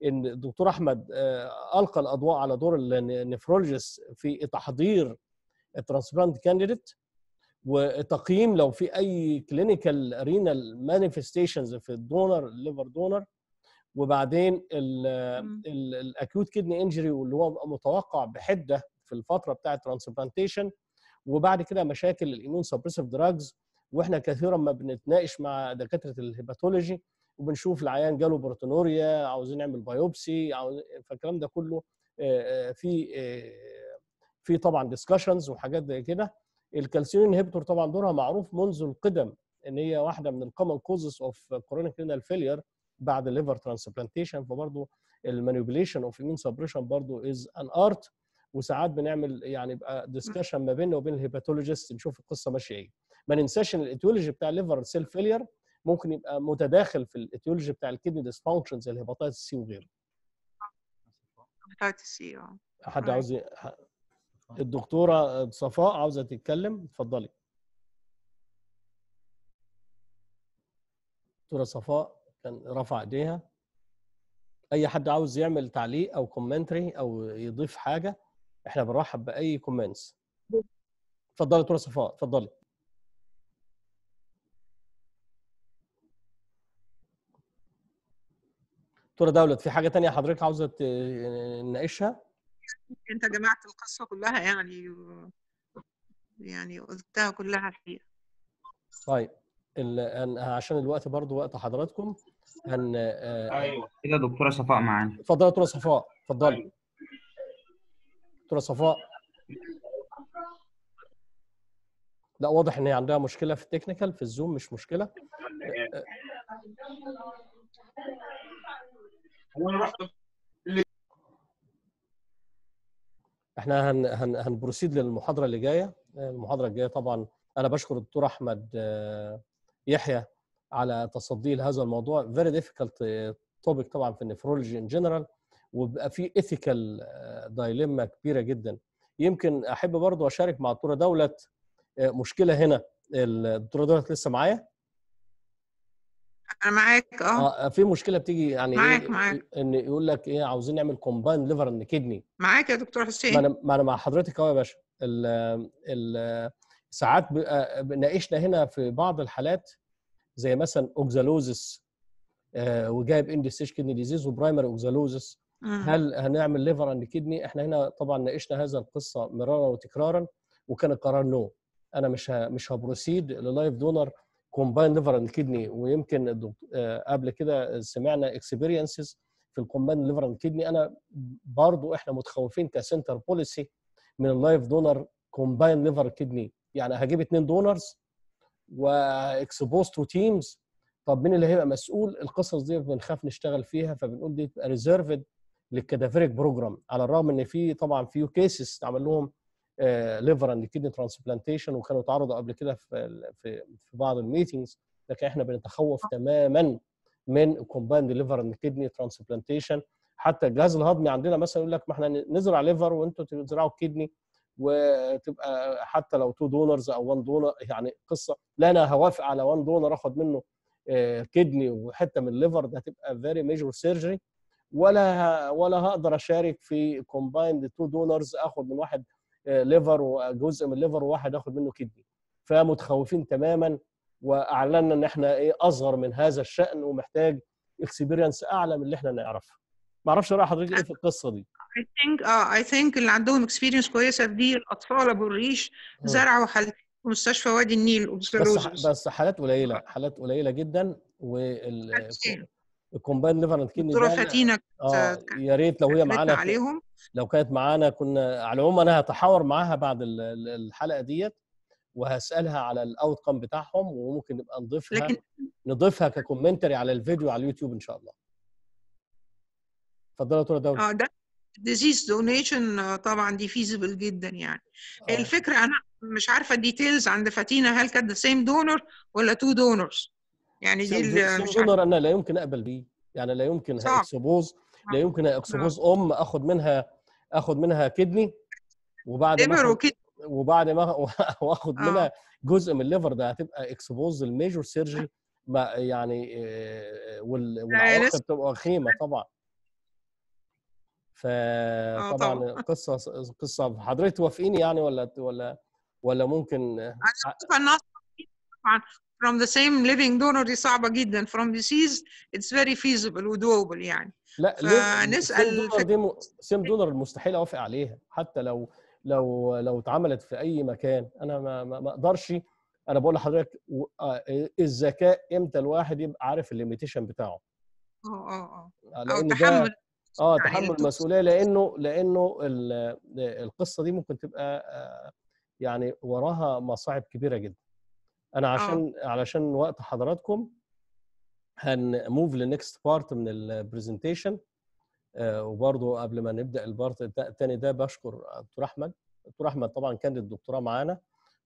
إن الدكتور أحمد آه، ألقى الأضواء على دور النفرولوجيست في تحضير الترانسبلانت كانديديت وتقييم لو في أي كلينيكال رينال مانيفستيشنز في الدونر الليفر دونر وبعدين. الاكيوت كدني انجري واللي هو متوقع بحدة في الفترة بتاعه الترانسبلانتيشن. وبعد كده مشاكل الاميون سبريسيف دراجز وإحنا كثيرا ما بنتناقش مع دكاترة الهيباتولوجي. وبنشوف العيان جاله بروتونوريا عاوزين نعمل بايوبسي عاوز فالكلام ده كله في في طبعا ديسكشنز وحاجات زي كده. الكالسيوم انهبيتور طبعا دورها معروف منذ القدم إن هي واحدة من الكومن كوزز اوف كورونيك رينال فيلير بعد الليفر ترانسبلانتيشن فبرضه المانيبيوليشن اوف امين سبريشن برضه از ان ارت وساعات بنعمل يعني يبقى ديسكشن ما بيننا وبين الهيباتولوجيست نشوف القصة ماشية إيه. ما ننساش إن الايتيولوجي بتاع الليفر سيل فيلير ممكن يبقى متداخل في الايتيولوجي بتاع الكدني ديسفانكشن زي الهيباتيتس سي وغيره. هيباتيتس سي آه. حد. عاوز الدكتورة صفاء عاوزة تتكلم؟ اتفضلي. دكتورة صفاء كان رفع ايديها. أي حد عاوز يعمل تعليق أو كومنتري أو يضيف حاجة إحنا بنرحب بأي كومنتس اتفضلي دكتورة صفاء اتفضلي. دكتورة دولت في حاجة تانية حضرتك عاوزة ت- نناقشها؟ انت جمعت القصة كلها يعني يعني قلتها كلها الحقيقة. طيب ال- عشان الوقت برضو وقت حضراتكم هن آه، أيوه. كده دكتورة صفاء معانا. اتفضلي يا دكتورة صفاء اتفضلي. دكتورة صفاء. لا واضح إن هي عندها مشكلة في التكنيكال في الزوم مش مشكلة. إحنا هن هن هنبروسيد للمحاضرة اللي جاية. المحاضرة الجاية طبعا أنا بشكر الدكتور أحمد آه، يحيى على تصديه لهذا الموضوع. فيري ديفيكالت توبيك طبعا في النفرولوجي ان جنرال وبقى في ايثيكال دايليما كبيرة جدا. يمكن أحب برضو أشارك مع الدكتوره دولت آه، مشكلة هنا. الدكتورة دولت لسه معايا؟ أنا معاك آه. آه في مشكلة بتيجي يعني معاك- إيه معاك. إن يقول لك إيه عاوزين نعمل كومباين ليفر اند كدني معاك يا دكتور ما حسين أنا ما أنا مع حضرتك أهو يا باشا. ال ال ساعات بقى- ناقشنا هنا في بعض الحالات زي مثلا اوكزالوزس آه، وجايب اند ستيج كدني ديزيز وبرايمري اوكزالوزس. هل هنعمل ليفر اند كدني إحنا هنا طبعا ناقشنا هذا القصة مرارا وتكرارا وكان القرار نو أنا مش مش هبروسيد للايف دونر كومباين ليفر اند كدني ويمكن آه، قبل كده سمعنا اكسبيرينسز في الكومباين ليفر اند كدني أنا برضو إحنا متخوفين كسنتر بوليسي من اللايف دونر كومباين ليفر كدني يعني هجيب اثنين دونرز واكسبوز تو تيمز طب مين اللي هيبقى مسؤول؟ القصص دي بنخاف نشتغل فيها فبنقول دي تبقى ريزيرفد للكادافيريك بروجرام على الرغم إن في طبعا فيو كيسز اتعمل لهم ليفر اند كدني ترانسبلانتيشن وكانوا اتعرضوا قبل كده في في بعض الميتنجز لكن إحنا بنتخوف تماما من كومبايند ليفر اند كدني ترانسبلانتيشن حتى الجهاز الهضمي عندنا مثلا يقول لك ما إحنا نزرع ليفر وانتوا تزرعوا كدني وتبقى حتى لو تو دونرز أو 1 دونر يعني قصة. لا أنا هوافق على 1 دونر آخد منه كدني وحتة من الليفر ده هتبقى فيري ميجور سيرجري ولا ولا هقدر أشارك في كومبايند تو دونرز آخد من واحد ليفر وجزء من الليفر وواحد اخد منه كدني فمتخوفين تماما واعلنا إن إحنا إيه أصغر من هذا الشأن ومحتاج اكسبيرينس أعلى من اللي إحنا نعرفه. ما أعرفش راي حضرتك إيه في القصة دي؟ I think آه I think اللي عندهم اكسبيرينس كويسة في دي الأطفال أبو الريش. زرعوا حالتين في مستشفى وادي النيل بس بس حالات قليلة حالات قليلة جدا وال. الكومباين ليفر دكتوره ده فاتينا كانت يا ريت لو هي معانا عليهم. لو كانت معانا كنا على العموم أنا هتحاور معاها بعد ال- ال- الحلقة ديت وهسألها على الاوت كام بتاعهم وممكن نبقى نضيفها لكن نضيفها ككومنتري على الفيديو على اليوتيوب إن شاء الله. اتفضلي يا دكتورة آه ده ديزيز دونيشن طبعا دي فيزبل جدا يعني. آه. الفكرة أنا مش عارفة الديتيلز عند فاتينا هل كانت ذا سيم دونر ولا تو دونرز يعني دي سيم دونر أنا لا يمكن أقبل بيه. يعني لا يمكن صعب. لا يمكن اكسبوز أم آخد منها آخد منها كدني وبعد ما وبعد ما وآخد آه. منها جزء من الليفر ده هتبقى اكسبوز الميجور سيرجري ما يعني آه، وال- والعواقب لسه. تبقى خيمة طبعا فطبعا طبعا. قصة قصة حضرتك توافقيني يعني ولا ولا ولا ممكن طبعا from the same living donor دي صعبة جدا. From disease it's very feasible و doable يعني. لا فنسأل سيم دونر مستحيل أوافق عليها. حتى لو لو لو اتعملت في أي مكان. أنا ما ما ما أقدرش. أنا بقول لحضرتك آه، الذكاء إمتى الواحد يبقى عارف الليميتيشن بتاعه؟ آه آه آه. أو ده تحمل. آه يعني تحمل المسؤوليه لأنه لأنه ال- القصة دي ممكن تبقى آه، يعني وراها مصاعب كبيرة جدا. أنا عشان علشان وقت حضراتكم هنموف للنكست بارت من البرزنتيشن وبرضه قبل ما نبدأ البارت التاني ده بشكر دكتور أحمد. دكتور أحمد طبعا كان الدكتوراه معانا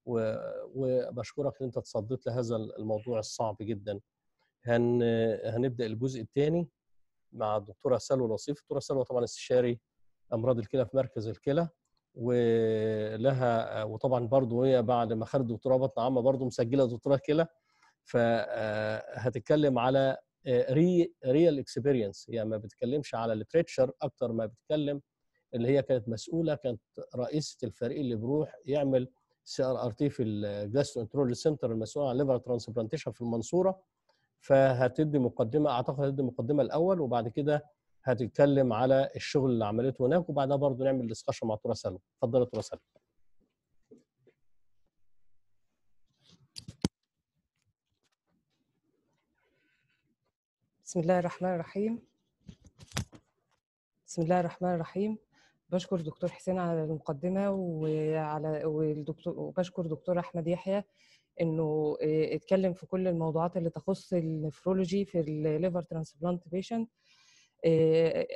وبشكرك إن أنت تصديت لهذا الموضوع الصعب جدا. هن هنبدأ الجزء الثاني مع الدكتورة سلوى لطيف. الدكتوره سلوى طبعا استشاري أمراض الكلى في مركز الكلى. ولها وطبعا برضه هي بعد ما خدت دكتوراه بطن عامة برضه مسجلة دكتوراه كلى فهتتكلم على ري ريال اكسبيرينس هي ما بتتكلمش على الليتريتشر أكتر ما بتتكلم اللي هي كانت مسؤولة كانت رئيسة الفريق اللي بيروح يعمل سي ار ار تي في الجاسترو سنتر المسؤول عن ليفر ترانسبلانتيشن في المنصورة فهتدي مقدمة أعتقد هتدي مقدمة الأول وبعد كده هتتكلم على الشغل اللي عملته هناك وبعدها برضه نعمل ديسكشن مع سلوى اتفضلي يا دكتوره سلوى بسم الله الرحمن الرحيم. بسم الله الرحمن الرحيم. بشكر دكتور حسين على المقدمة وعلى والدكتور وبشكر دكتور أحمد يحيى إنه آه، اتكلم في كل الموضوعات اللي تخص النفرولوجي في الليفر ترانسبلانت بيشنت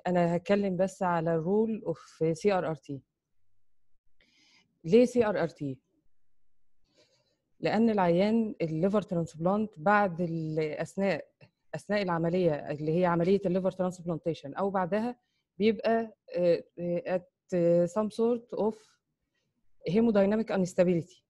أنا هتكلم بس على الرول اوف سي ار ار تي ليه سي ار ار تي؟ لأن العيان الليفر ترانسبلانت بعد ال- أثناء أثناء العملية اللي هي عملية الليفر ترانسبلانتيشن أو بعدها بيبقى آه، آه، آه، some sort of hemodynamic instability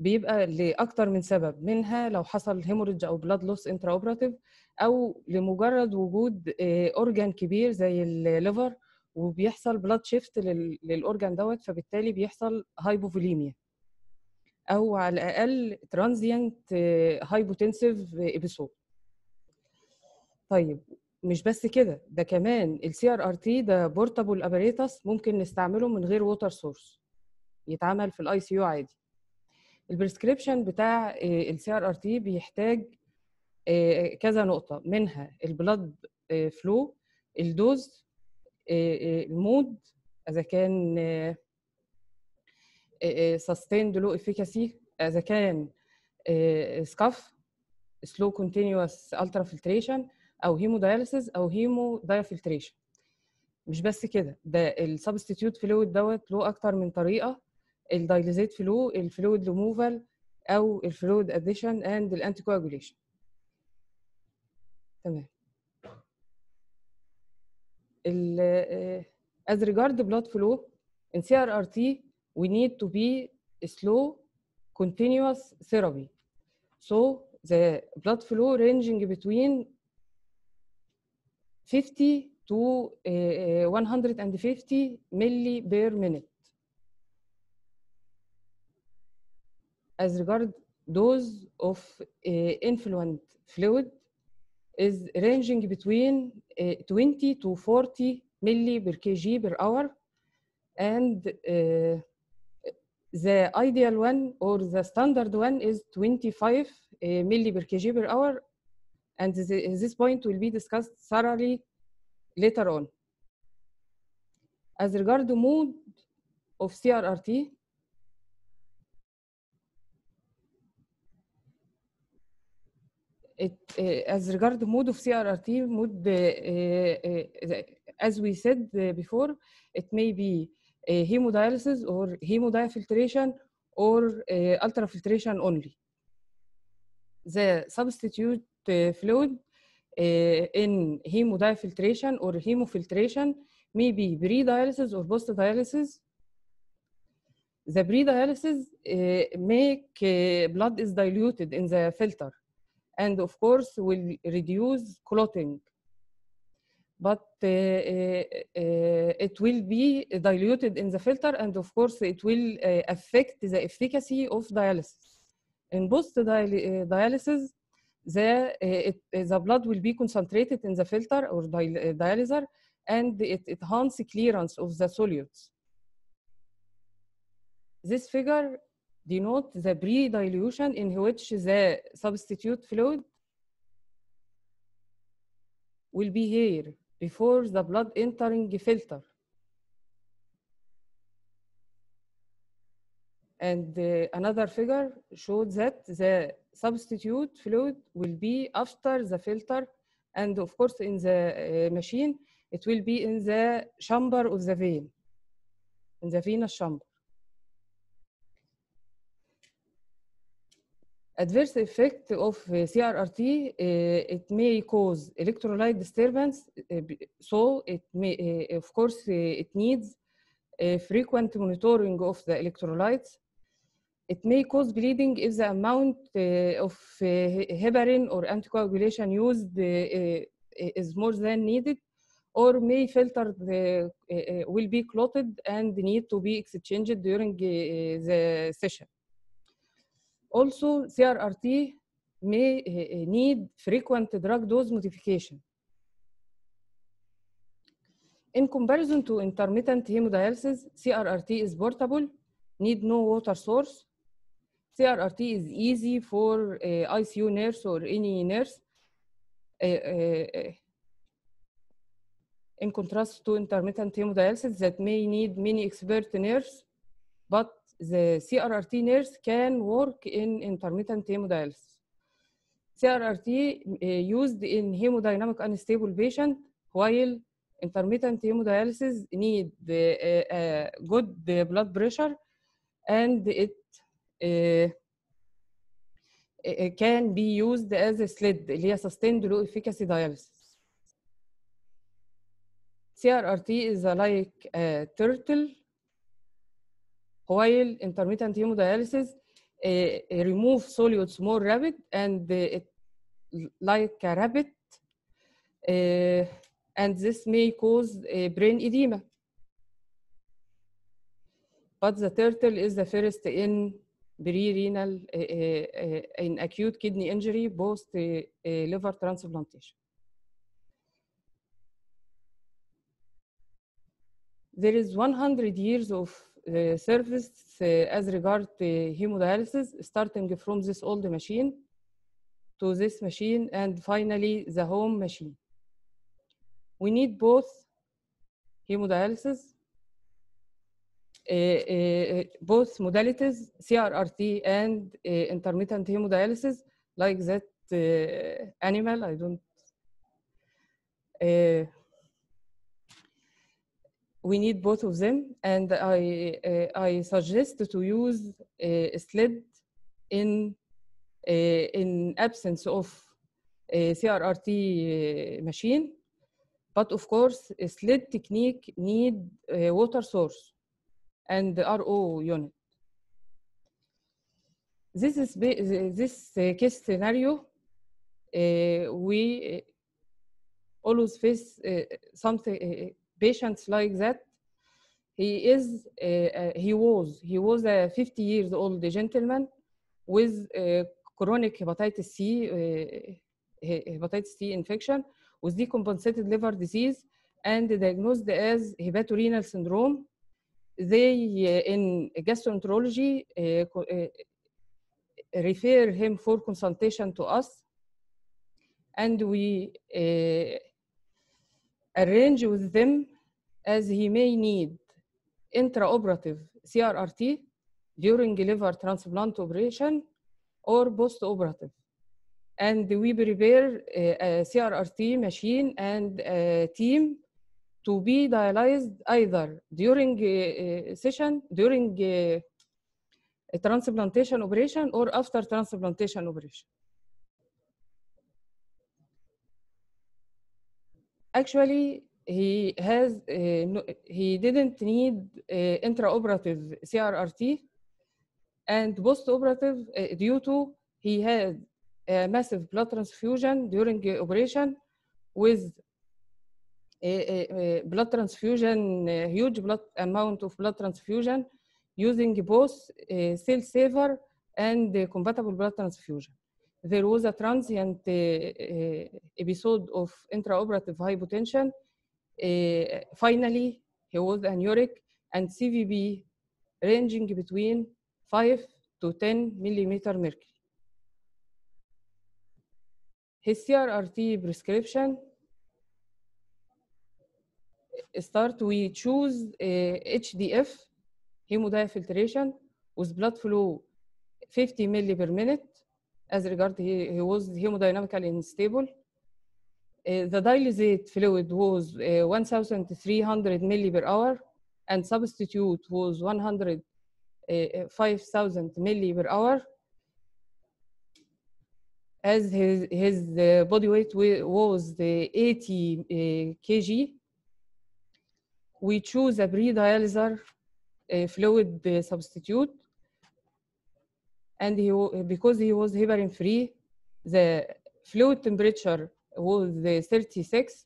بيبقى لأكتر من سبب منها لو حصل هيموريدج أو بلاد لوس انترا اوبراتيف أو لمجرد وجود أورجان كبير زي الليفر وبيحصل بلاد شيفت للأورجان دوت فبالتالي بيحصل هايبوفوليميا أو على الأقل ترانزيانت هايبوتنسيف ابيسود طيب مش بس كده ده كمان السي ار ار تي ده بورتابل اباريتس ممكن نستعمله من غير ووتر سورس يتعمل في الاي سي يو عادي. البريسكريبشن بتاع السي ار ار تي بيحتاج آه، كذا نقطة منها البلاد فلو الدوز المود إذا كان سستيند لو افيكاسي إذا كان سكاف سلو كونتينوس الترا فلتريشن أو هيموداياليسيس أو هيمو دايفلتريشن مش بس كده ده السبستيتيوت فلويد دوت له أكتر من طريقة الدايليزيت فلو الفلويد ريموفال او الفلويد اديشن اند الانتي كواجوليشن تمام ال آه، as regard the blood flow in CRRT we need to be slow continuous therapy so the blood flow ranging between 50 to uh, 150 milli per minute. As regard dose of uh, effluent fluid is ranging between uh, 20 to 40 milli per kg per hour and uh, the ideal one or the standard one is 25 uh, milli per kg per hour and this point will be discussed thoroughly later on. As regard the mode of CRRT, it, uh, as regard mode of CRRT, mode, uh, uh, as we said uh, before, it may be hemodialysis or hemodiafiltration or ultrafiltration only. The substitute fluid in hemodiafiltration or hemofiltration may be pre-dialysis or post-dialysis. The pre-dialysis uh, make uh, blood is diluted in the filter and of course will reduce clotting. But uh, uh, uh, it will be diluted in the filter and of course it will uh, affect the efficacy of dialysis. In post-dialysis, the, uh, it, the blood will be concentrated in the filter or dial- dialyzer and it enhances clearance of the solutes. This figure denotes the pre-dilution in which the substitute fluid will be here before the blood entering the filter. And uh, another figure showed that the substitute fluid will be after the filter and of course in the uh, machine it will be in the chamber of the vein in the venous chamber adverse effect of uh, CRRT uh, it may cause electrolyte disturbance uh, so it may uh, of course uh, it needs frequent monitoring of the electrolytes it may cause bleeding if the amount uh, of heparin or anticoagulation used is more than needed or may filter the, will be clotted and need to be exchanged during the session. Also, CRRT may uh, need frequent drug dose modification. In comparison to intermittent hemodialysis, CRRT is portable, need no water source. CRRT is easy for uh, ICU nurse or any nurse. Uh, uh, in contrast to intermittent hemodialysis that may need many expert nurse, the CRRT nurse can work in intermittent hemodialysis. CRRT uh, used in hemodynamic unstable patient, while intermittent hemodialysis need the, uh, uh, good uh, blood pressure and it uh, it can be used as a SLID اللي هي sustained low efficacy dialysis. CRRT is a like a turtle while intermittent hemodialysis uh, remove solutes more rapid and it like a rabbit and this may cause brain edema. But the turtle is the first in pre-renal uh, uh, in acute kidney injury post uh, liver transplantation. There is 100 years of service uh, as regard to hemodialysis, starting from this old machine to this machine and finally the home machine. We need both hemodialysis, uh, uh, both modalities, CRRT and uh, intermittent hemodialysis, like that uh, animal, I don't. We need both of them, and I, uh, I suggest to use a SLED in, uh, in absence of a CRRT uh, machine. But of course, a SLED technique need a water source and the RO unit. This is this uh, case scenario. Uh, we uh, always face something patients like that. He is uh, he was he was a 50 years old gentleman with chronic hepatitis C uh, hepatitis C infection with decompensated liver disease and diagnosed as hepatorenal syndrome they uh, in gastroenterology uh, uh, refer him for consultation to us and we uh, arrange with them as he may need intraoperative CRRT during liver transplant operation or post-operative. And we prepare a, CRRT machine and team to be dialyzed either during a, session, during a transplantation operation or after transplantation operation. Actually, he has uh, no, he didn't need uh, intraoperative CRRT and post-operative uh, due to he had a massive blood transfusion during the operation with a, a- a blood transfusion, a huge blood amount of blood transfusion using both uh, cell saver and compatible blood transfusion. There was a transient uh, uh, episode of intraoperative hypotension. Uh, finally, he was anuric and CVP ranging between 5 to 10 millimeter mercury. His CRRT prescription start we choose uh, HDF hemodiafiltration with blood flow 50 milli per minute as regard he, he was hemodynamically unstable. Uh, the dialysate fluid was uh, 1,300 milli per hour and substitute was 100 uh, 5,000 milli per hour. As his, his uh, body weight was the 80 uh, kg, we choose a pre-dialyzer uh, fluid substitute. And he, because he was heparin free, the fluid temperature was the 36.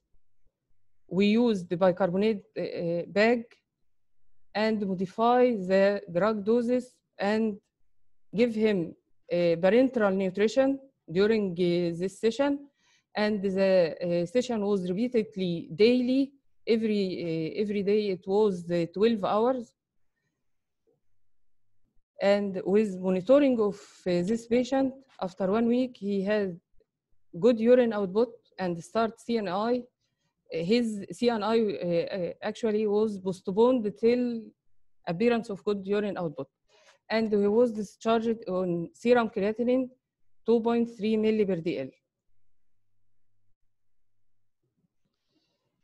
We used the bicarbonate uh, uh, bag and modify the drug doses and give him uh, parenteral nutrition during uh, this session. And the uh, session was repeatedly daily. Every, uh, every day it was uh, 12 hours. And with monitoring of uh, this patient, after one week, he had good urine output and start CNI his CNI uh, uh, actually was postponed till appearance of good urine output. And he was discharged on serum creatinine 2.3 milli per DL.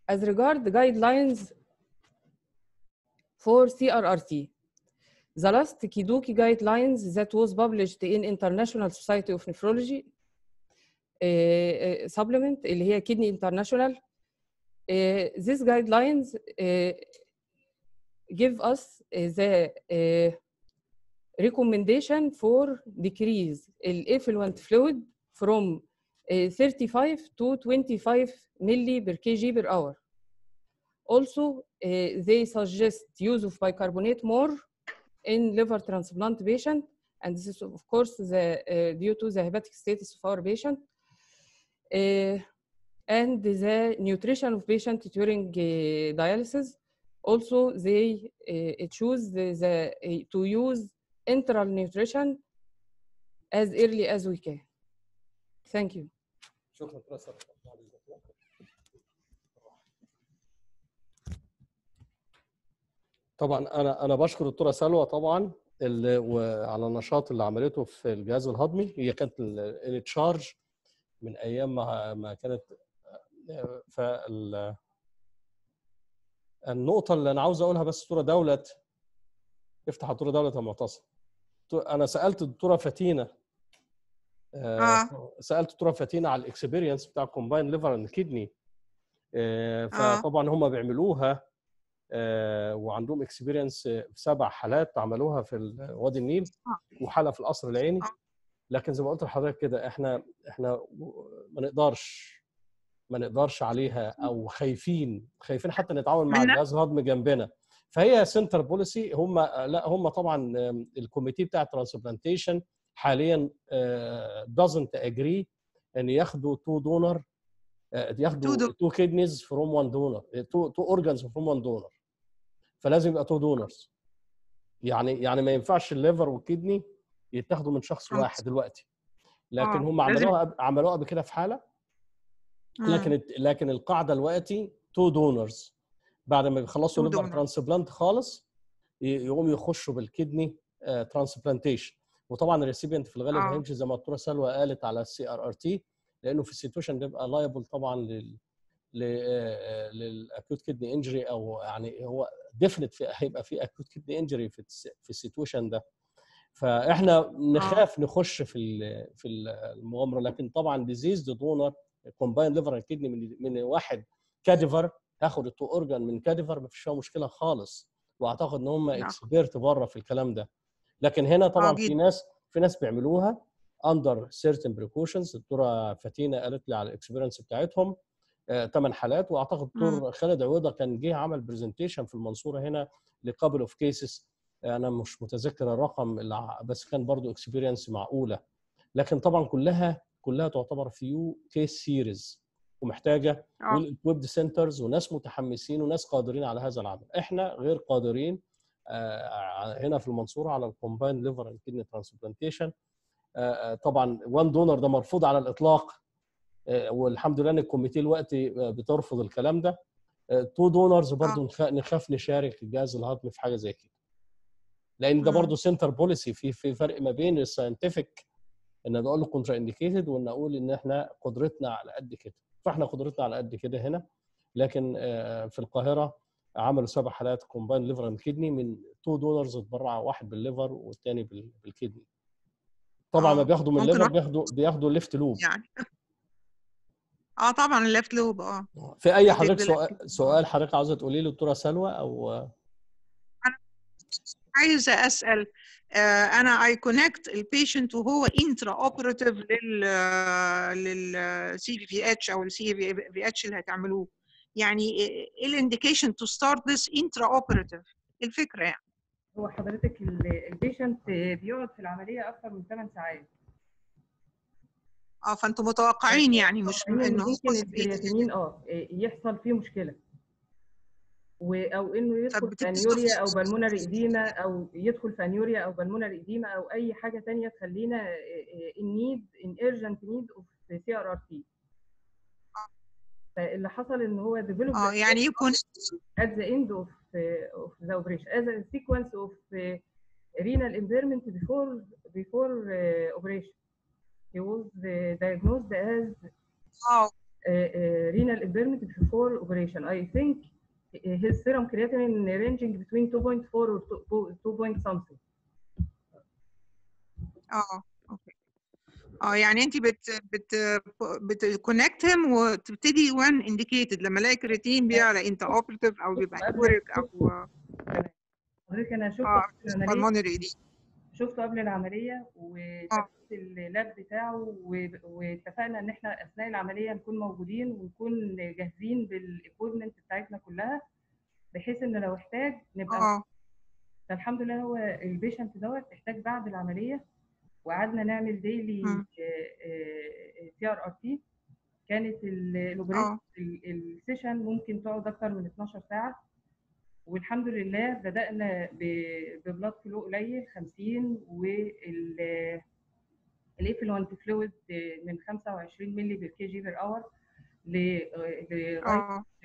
As regard the guidelines for CRRT, the last KDIGO guidelines that was published in International Society of Nephrology uh, supplement اللي هي Kidney International. Uh, these guidelines uh, give us the recommendation for decrease effluent fluid from 35 to 25 milli per kg per hour. Also, they suggest use of bicarbonate more in liver transplant patient, and this is of course the, uh, due to the hepatic status of our patient. Uh, and the nutrition of patient during uh, dialysis. Also, they uh, choose the, the, uh, to use enteral nutrition as early as we can. Thank you. شكرا طبعا أنا أنا بشكر الدكتورة سلوى طبعا اللي وعلى النشاط اللي عملته في الجهاز الهضمي. هي كانت التشارج من أيام ما ما كانت فال النقطة اللي أنا عاوز أقولها بس دكتورة دولة افتح دكتورة دولة يا معتصم. أنا سألت الدكتورة فاتينا آه. سألت الدكتورة فاتينا على الإكسبيرينس بتاع كومباين ليفر اند كيدني فطبعا هم بيعملوها. آه، وعندهم اكسبيرينس في سبع حالات عملوها في وادي النيل وحالة في القصر العيني. لكن زي ما قلت لحضرتك كده إحنا إحنا ما نقدرش ما نقدرش عليها أو خايفين خايفين حتى نتعاون مع الجهاز الهضمي جنبنا. فهي سنتر بوليسي هم لا هم طبعا الكوميتي بتاع الترانسبلانتيشن حاليا doesn't agree إن ياخدوا تو دونر ياخدوا تو كيدنيز فروم وان دونر تو تو اورجانز فروم وان دونر فلازم يبقى تو دونرز يعني يعني ما ينفعش الليفر والكدني يتاخدوا من شخص آه. واحد دلوقتي لكن آه، هم عملوها عملوها قبل كده في حالة لكن الت- لكن القاعدة دلوقتي تو دونرز بعد ما بيخلصوا Two ليفر donors. ترانسبلانت خالص يقوموا يخشوا بالكدني ترانسبلانتيشن وطبعا الريسيبينت في الغالب آه. هيمشي زي ما الدكتورة سلوى قالت على السي ار ار تي لأنه في السيتويشن ده يبقى لايبل طبعا لل للاكيوت كدني انجري أو يعني هو ديفنت في هيبقى في اكيوت كدني انجري في في السيتويشن ده. فإحنا نخاف نخش في في المغامرة. لكن طبعا ديزيز دونر كومباين ليفر كدني من من واحد كاديفر هاخد التو اورجان من كاديفر ما فيش مشكلة خالص. وأعتقد إن هم نعم. اكسبيرت بره في الكلام ده. لكن هنا طبعا في جدا. ناس في ناس بيعملوها اندر سيرتن بريكوشنز الدكتورة فاتينا قالت لي على الاكسبيرينس بتاعتهم. ثمان حالات وأعتقد الدكتور خالد عويضة كان جه عمل برزنتيشن في المنصورة هنا لقابل اوف كيسز أنا مش متذكر الرقم اللي بس كان برضو اكسبيرينس معقولة. لكن طبعا كلها كلها تعتبر فيو كيس سيريز ومحتاجة آه. ويب سنترز وناس متحمسين وناس قادرين على هذا العمل. إحنا غير قادرين آه، هنا في المنصورة على الكومباين ليفر اند كدني ترانسبلانتيشن طبعا وان دونر ده مرفوض على الإطلاق. آه، والحمد لله إن الكوميتي دلوقتي آه، بترفض الكلام ده. تو دونرز برضو نخ- نخاف نشارك الجهاز الهضمي في حاجة زي كده. لأن ده. برضو سنتر بوليسي في في فرق ما بين الساينتفك إن بقول له كونترا انديكيتد وإن أقول إن إحنا قدرتنا على قد كده. فإحنا قدرتنا على قد كده هنا. لكن آه، في القاهرة عملوا سبع حالات كومباين ليفر اند كدني من تو دونرز اتبرع واحد بالليفر والثاني بالكدني طبعا آه، ما بياخدوا من الليفر بياخدوا بياخدوا الليفت لوب يعني. آه طبعا الليفت لوب آه. في أي حضرتك سؤال. سؤال حضرتك عاوزة تقولي له دكتوره سلوى أو عايزة أسأل آه أنا اي كونكت البيشنت وهو انترا اوبراتيف لل لل سي في اتش أو السي في اتش اللي هتعملوه. يعني إيه الانديكيشن تو ستارت ذس انترا اوبراتيف الفكرة يعني. هو حضرتك البيشنت بيقعد في العملية أكثر من 8 ساعات. آه فأنتم متوقعين يعني مش إنه الكرياتينين آه يحصل فيه مشكلة و أو إنه يدخل في انيوريا أو صفصف. بالمونري اديما أو يدخل في انيوريا أو بالمونري اديما أو أي حاجة تانية تخلينا ان نيد ان ايرجنت نيد اوف سي ار ار تي فاللي حصل إن هو developed آه يعني يكون of uh, of the operation as a sequence of uh, renal impairment before before uh, operation. He was uh, diagnosed as آه uh, uh, renal impairment before operation. I think his serum creatinine ranging between 2.4 or 2, 2 point something. آه أوكي آه يعني انت بت بت بتكونكتهم وتبتدي وان انديكيتد لما الاقي كرياتين بيعلى انت اوبريتيف أو بيبقى كوريك أو حضرتك أنا قبل العملية بالمونري دي شفته قبل العملية وشفت اللاب بتاعه واتفقنا إن إحنا أثناء العملية نكون موجودين ونكون جاهزين بالاكويبمنت بتاعتنا كلها بحيث إن لو احتاج نبقى آه فالحمد لله هو البيشنت دوت احتاج بعد العملية وقعدنا نعمل ديلي. سي ار ار تي كانت ال- الاوبريشن ال- السيشن ممكن تقعد أكتر من 12 ساعة. والحمد لله بدأنا ببلاد فلو قليل 50 وال فلويد من 25 مللي بالكي جي بير اور لغايه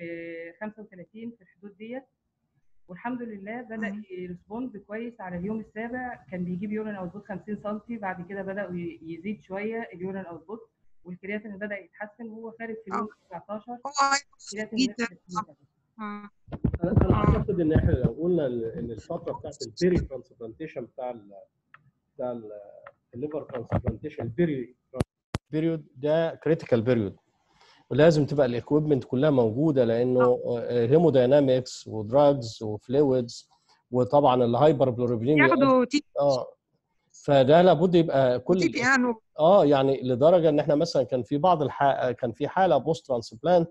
آه 35 في الحدود ديت والحمد لله بدأ مم. يرسبوند كويس على اليوم السابع كان بيجيب يورين اوتبوت 50 سم بعد كده بداوا يزيد شوية اليورين اوتبوت والكرياتين بدأ يتحسن وهو خارج في اليوم 19 هو الكرياتين جدا نزل 2. آه. أنا أنا آه. أعتقد إن إحنا لو قلنا ان الفترة بتاعت البيري ترانسبلانتيشن بتاع ال بتاع ال- الليفر ترانسبلانتيشن البيري بيريود ده كريتيكال بيريود ولازم تبقى الاكويبمنت كلها موجودة لأنه هيموداينامكس ودراجز وفلويدز وطبعا الهايبر بلوربينيميا ياخدوا تي آه. فده لابد يبقى كل آه يعني لدرجة إن إحنا مثلا كان في بعض الح... كان في حالة بوست ترانسبلانت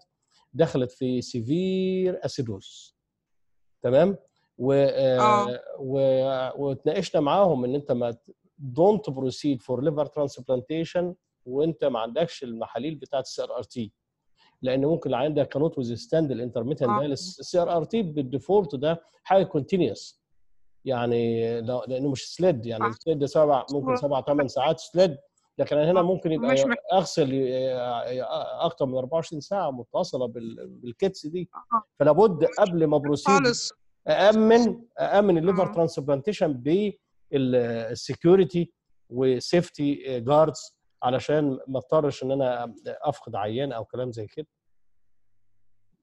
دخلت في سيفير أسيدوس. تمام؟ و... آه. آه. و... واتناقشنا معاهم إن أنت ما دونت بروسيد فور ليفر ترانسبلانتيشن وأنت ما عندكش المحاليل بتاعت السي ار ار تي لأن ممكن العيان ده كانوت ويزستاند الانترميتنت آه. دايلس السي ار ار تي بالديفولت ده حاجة كونتينيوس يعني لا- لأنه مش سليد يعني آه. السليد ده سبع ممكن هو- سبع ثمان ساعات سليد لكن أنا هنا ممكن يبقى أغسل أكثر من 24 ساعة متصلة بالكتس دي. فلا بد قبل ما بروسيد أأمن أأمن الليفر ترانسبلانتيشن بالسكيورتي وسيفتي جاردز علشان ما اضطرش إن أنا أفقد عيان أو كلام زي كده.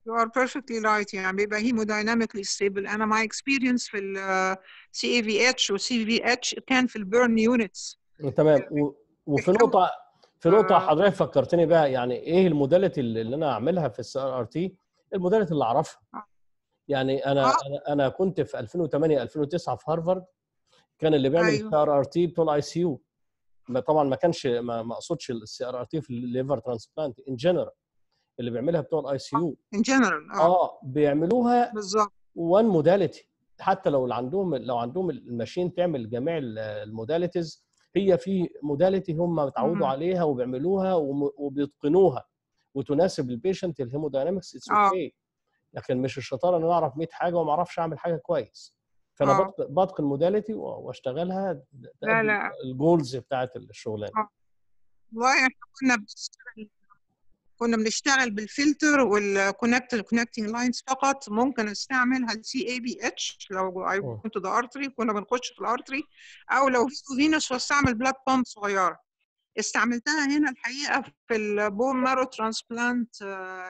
You are perfectly right. يعني بيبقى هيمودايناميكلي ستيبل أنا ماي اكسبيرينس في السي اي في اتش والسي في اتش كان في البيرن يونتس تمام. آه. وفي نقطه في نقطة آه. حضرتك فكرتني بها يعني إيه الموداليتي اللي أنا أعملها في السي آر ار تي الموداليتي اللي أعرفها آه. يعني أنا آه. أنا كنت في 2008 2009 في هارفارد كان اللي بيعمل أيوه. السي آر ار تي بتوع الآي سي يو طبعا ما كانش ما أقصدش السي آر ار تي في الليفر ترانسبلانت ان جنرال اللي بيعملها بتوع الآي سي يو in general آه آه بيعملوها بالظبط وان موداليتي حتى لو عندهم لو عندهم الماشين تعمل جميع الموداليتيز هي في موداليتي هم اتعودوا مم. عليها وبيعملوها وبيتقنوها وتناسب البيشنت الهيموداينامكس اتس آه. أوكي لكن مش الشطارة إن أنا أعرف 100 حاجة وما أعرفش أعمل حاجة كويس فأنا آه. بتق- بتقن موداليتي وأشتغلها لا، لا. الجولز بتاعت الشغلانة والله إحنا كنا بنشتغل كنا بنشتغل بالفلتر والكونكت الكونكتنج لاينز فقط. ممكن استعملها السي اي بي اتش لو اي. كنت ذا ارتري كنا بنخش في الارتري أو لو فينوس واستعمل بلاد بامب صغيرة. استعملتها هنا الحقيقة في البون مارو ترانسبلانت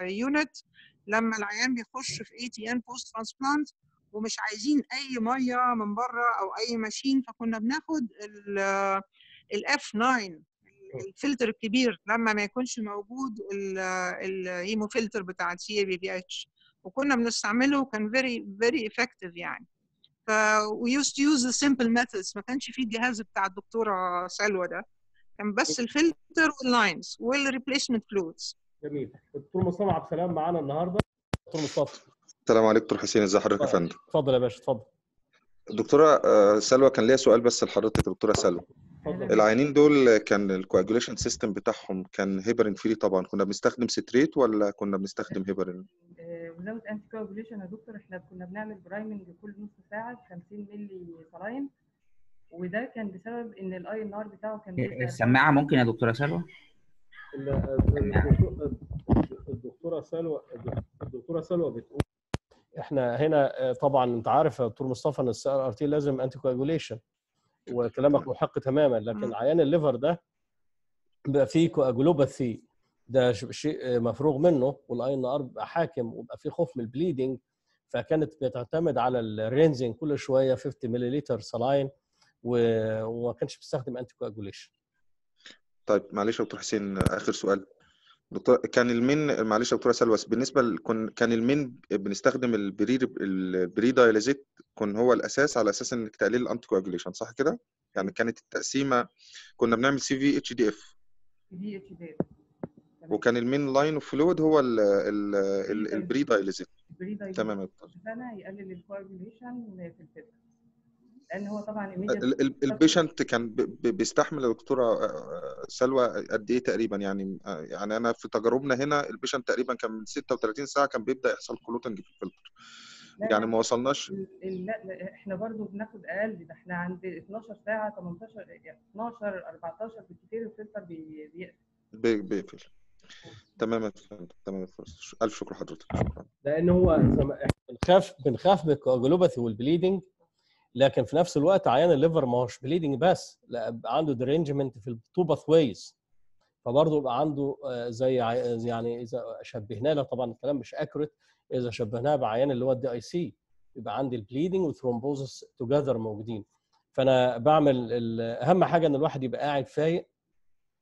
يونت لما العيان بيخش في اي تي ان بوست ترانسبلانت ومش عايزين أي مية من بره أو أي ماشين فكنا بناخد الاف 9 الفلتر الكبير لما ما يكونش موجود الهيمو فلتر بتاع السي اي بي بي اتش وكنا بنستعمله كان فيري فيري افكتيف يعني. ف used to use the simple methods. ما كانش في الجهاز بتاع الدكتورة سلوى ده. كان بس الفلتر واللاينز والريبليسمنت فلويدز جميل. دكتور مصطفى عبد السلام معانا النهارده. دكتور مصطفى. السلام عليكم دكتور حسين ازي حضرتك يا فندم؟ اتفضل يا باشا اتفضل. دكتورة آه، سلوى كان ليا سؤال بس لحضرتك دكتورة سلوى. العيانين دول كان الكواجوليشن سيستم بتاعهم كان هيبرين فري طبعا. كنا بنستخدم ستريت ولا كنا بنستخدم هيبرين وزاوت انتي كواجوليشن يا دكتور إحنا كنا بنعمل برايمنج كل نص ساعة ب 50 مللي سلاين وده كان بسبب إن الاي ان ار بتاعه كان بيبقى السماعة ممكن يا دكتورة سلوى؟ ال- الدكتور- الدكتوره الدكتوره سلوى الدكتوره سلوى بتقول إحنا هنا آه، طبعا أنت عارف يا دكتور مصطفى إن السي ار ار تي لازم انتي كواجوليشن وكلامك محق تماما لكن مم. عيان الليفر ده بيبقى فيه كواجولوباثي ده شيء مفروغ منه والآي إن آر بيبقى حاكم وبيبقى فيه خوف من البليدنج فكانت بتعتمد على الرينزين كل شوية 50 ملل سلاين وما كانش بيستخدم انتي كواجوليشن طيب معلش يا دكتور حسين آخر سؤال. دكتور كان المين معلش يا دكتوره سلوى بالنسبة ل- كن كان المين بنستخدم البري البري دايليزيت كان هو الأساس على أساس إنك تقليل الانتي كواجوليشن صح كده؟ يعني كانت التقسيمة كنا بنعمل سي في اتش دي اف دي اتش دي وكان المين لاين اوف فلويد هو ال- ال- ال- البري دايليزيت تمام يا دكتور. سنه يقلل الكواجوليشن في الفيلم لأن هو طبعا ال- ال- البيشنت كان بيستحمل يا دكتورة آه، سلوى قد إيه تقريبا يعني آه، يعني أنا في تجاربنا هنا البيشنت تقريبا كان من 36 ساعة كان بيبدأ يحصل كلوتنج في الفلتر. يعني ما وصلناش. لا لا، إحنا برضو بناخد أقل ده إحنا عند 12 ساعة 18 يعني 12 14 بالكثير الفلتر بي- بيقفل. بي- بيقفل. تمام تمام. ألف شكر حضرتك شكرا. لأن هو بنخاف بنخاف من الكواجولوباثي والبليدنج لكن في نفس الوقت عيان الليفر ما هوش بليدنج بس لا عنده درينجمنت في التو باث ويز فبرضه يبقى عنده آه، زي يعني إذا شبهناه له طبعا الكلام مش اكوريت إذا شبهناه بعيان اللي هو الدي اي سي يبقى عندي البليدنج والثرومبوزس توجذر موجودين. فأنا بعمل أهم حاجة إن الواحد يبقى قاعد فايق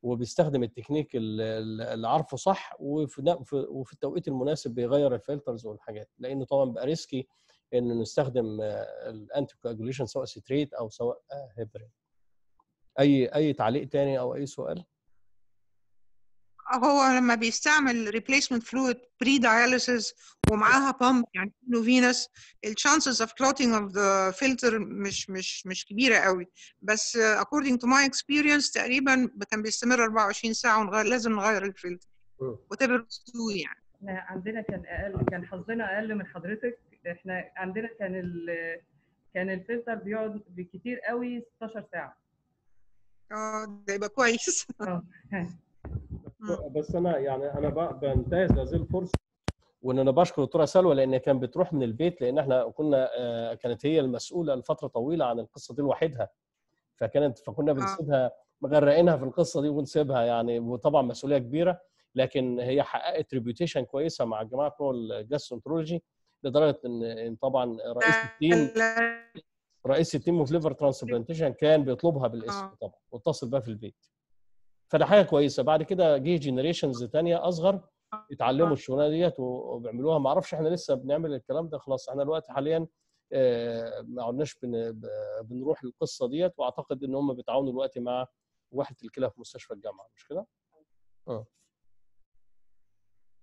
وبيستخدم التكنيك ال- ال- اللي عارفه صح وفي وفي التوقيت المناسب بيغير الفلترز والحاجات. لأنه طبعا بيبقى ريسكي إن نستخدم الانتي كواجوليشن سواء سيتريت أو سواء آه، هيبرين أي أي تعليق تاني أو أي سؤال؟ هو لما بيستعمل replacement fluid pre dialysis ومعاها pump يعني إنه فينس الشانسز اوف clotting of the filter مش مش مش كبيرة قوي. بس uh, according to my experience تقريبا كان بيستمر 24 ساعة ونغير لازم نغير الفلتر. do يعني. إحنا عندنا كان أقل كان حظنا أقل من حضرتك إحنا عندنا كان ال كان الفلتر بيقعد بكتير قوي 16 ساعة. آه ده يبقى كويس. آه. بس أنا يعني أنا ب- بنتهز هذه الفرصة وإن أنا بشكر الدكتوره سلوى لأن كان بتروح من البيت لأن إحنا كنا آه، كانت هي المسؤولة لفترة طويلة عن القصة دي لوحدها. فكانت فكنا بنسيبها مغرقينها في القصة دي ونسيبها يعني وطبعا مسؤولية كبيرة. لكن هي حققت ريبيوتيشن كويسة مع الجماعه بتوع الجاسترونترولوجي لدرجة إن طبعا رئيس التيم رئيس التيم اوف ليفر ترانسبلانتيشن كان بيطلبها بالاسم آه. طبعا واتصل بيها في البيت. فده حاجة كويسة. بعد كده جه جنريشنز ثانية أصغر اتعلموا الشغلانة ديت وبيعملوها. ما أعرفش إحنا لسه بنعمل الكلام ده. خلاص إحنا دلوقتي حاليا آه، ما عدناش بنروح القصة ديت. وأعتقد إن هم بيتعاونوا دلوقتي مع وحدة الكلى في مستشفى الجامعة مش كده؟ آه.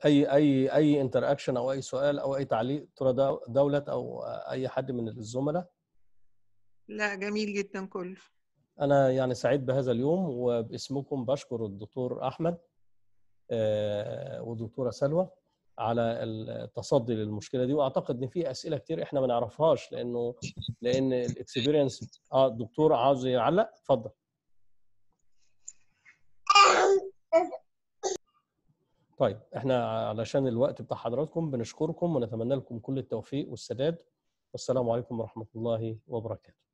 أي أي أي انتر اكشن أو أي سؤال أو أي تعليق ترى دو- دوله أو أي حد من الزملاء؟ لا جميل جدا كله. أنا يعني سعيد بهذا اليوم وباسمكم بشكر الدكتور أحمد آه، والدكتوره سلوى على التصدي للمشكلة دي. وأعتقد إن في أسئلة كتير إحنا ما نعرفهاش لأنه لأن الاكسبيرينس آه الدكتور عاوز يعلق. اتفضل. طيب إحنا علشان الوقت بتاع حضراتكم بنشكركم ونتمنى لكم كل التوفيق والسداد والسلام عليكم ورحمة الله وبركاته.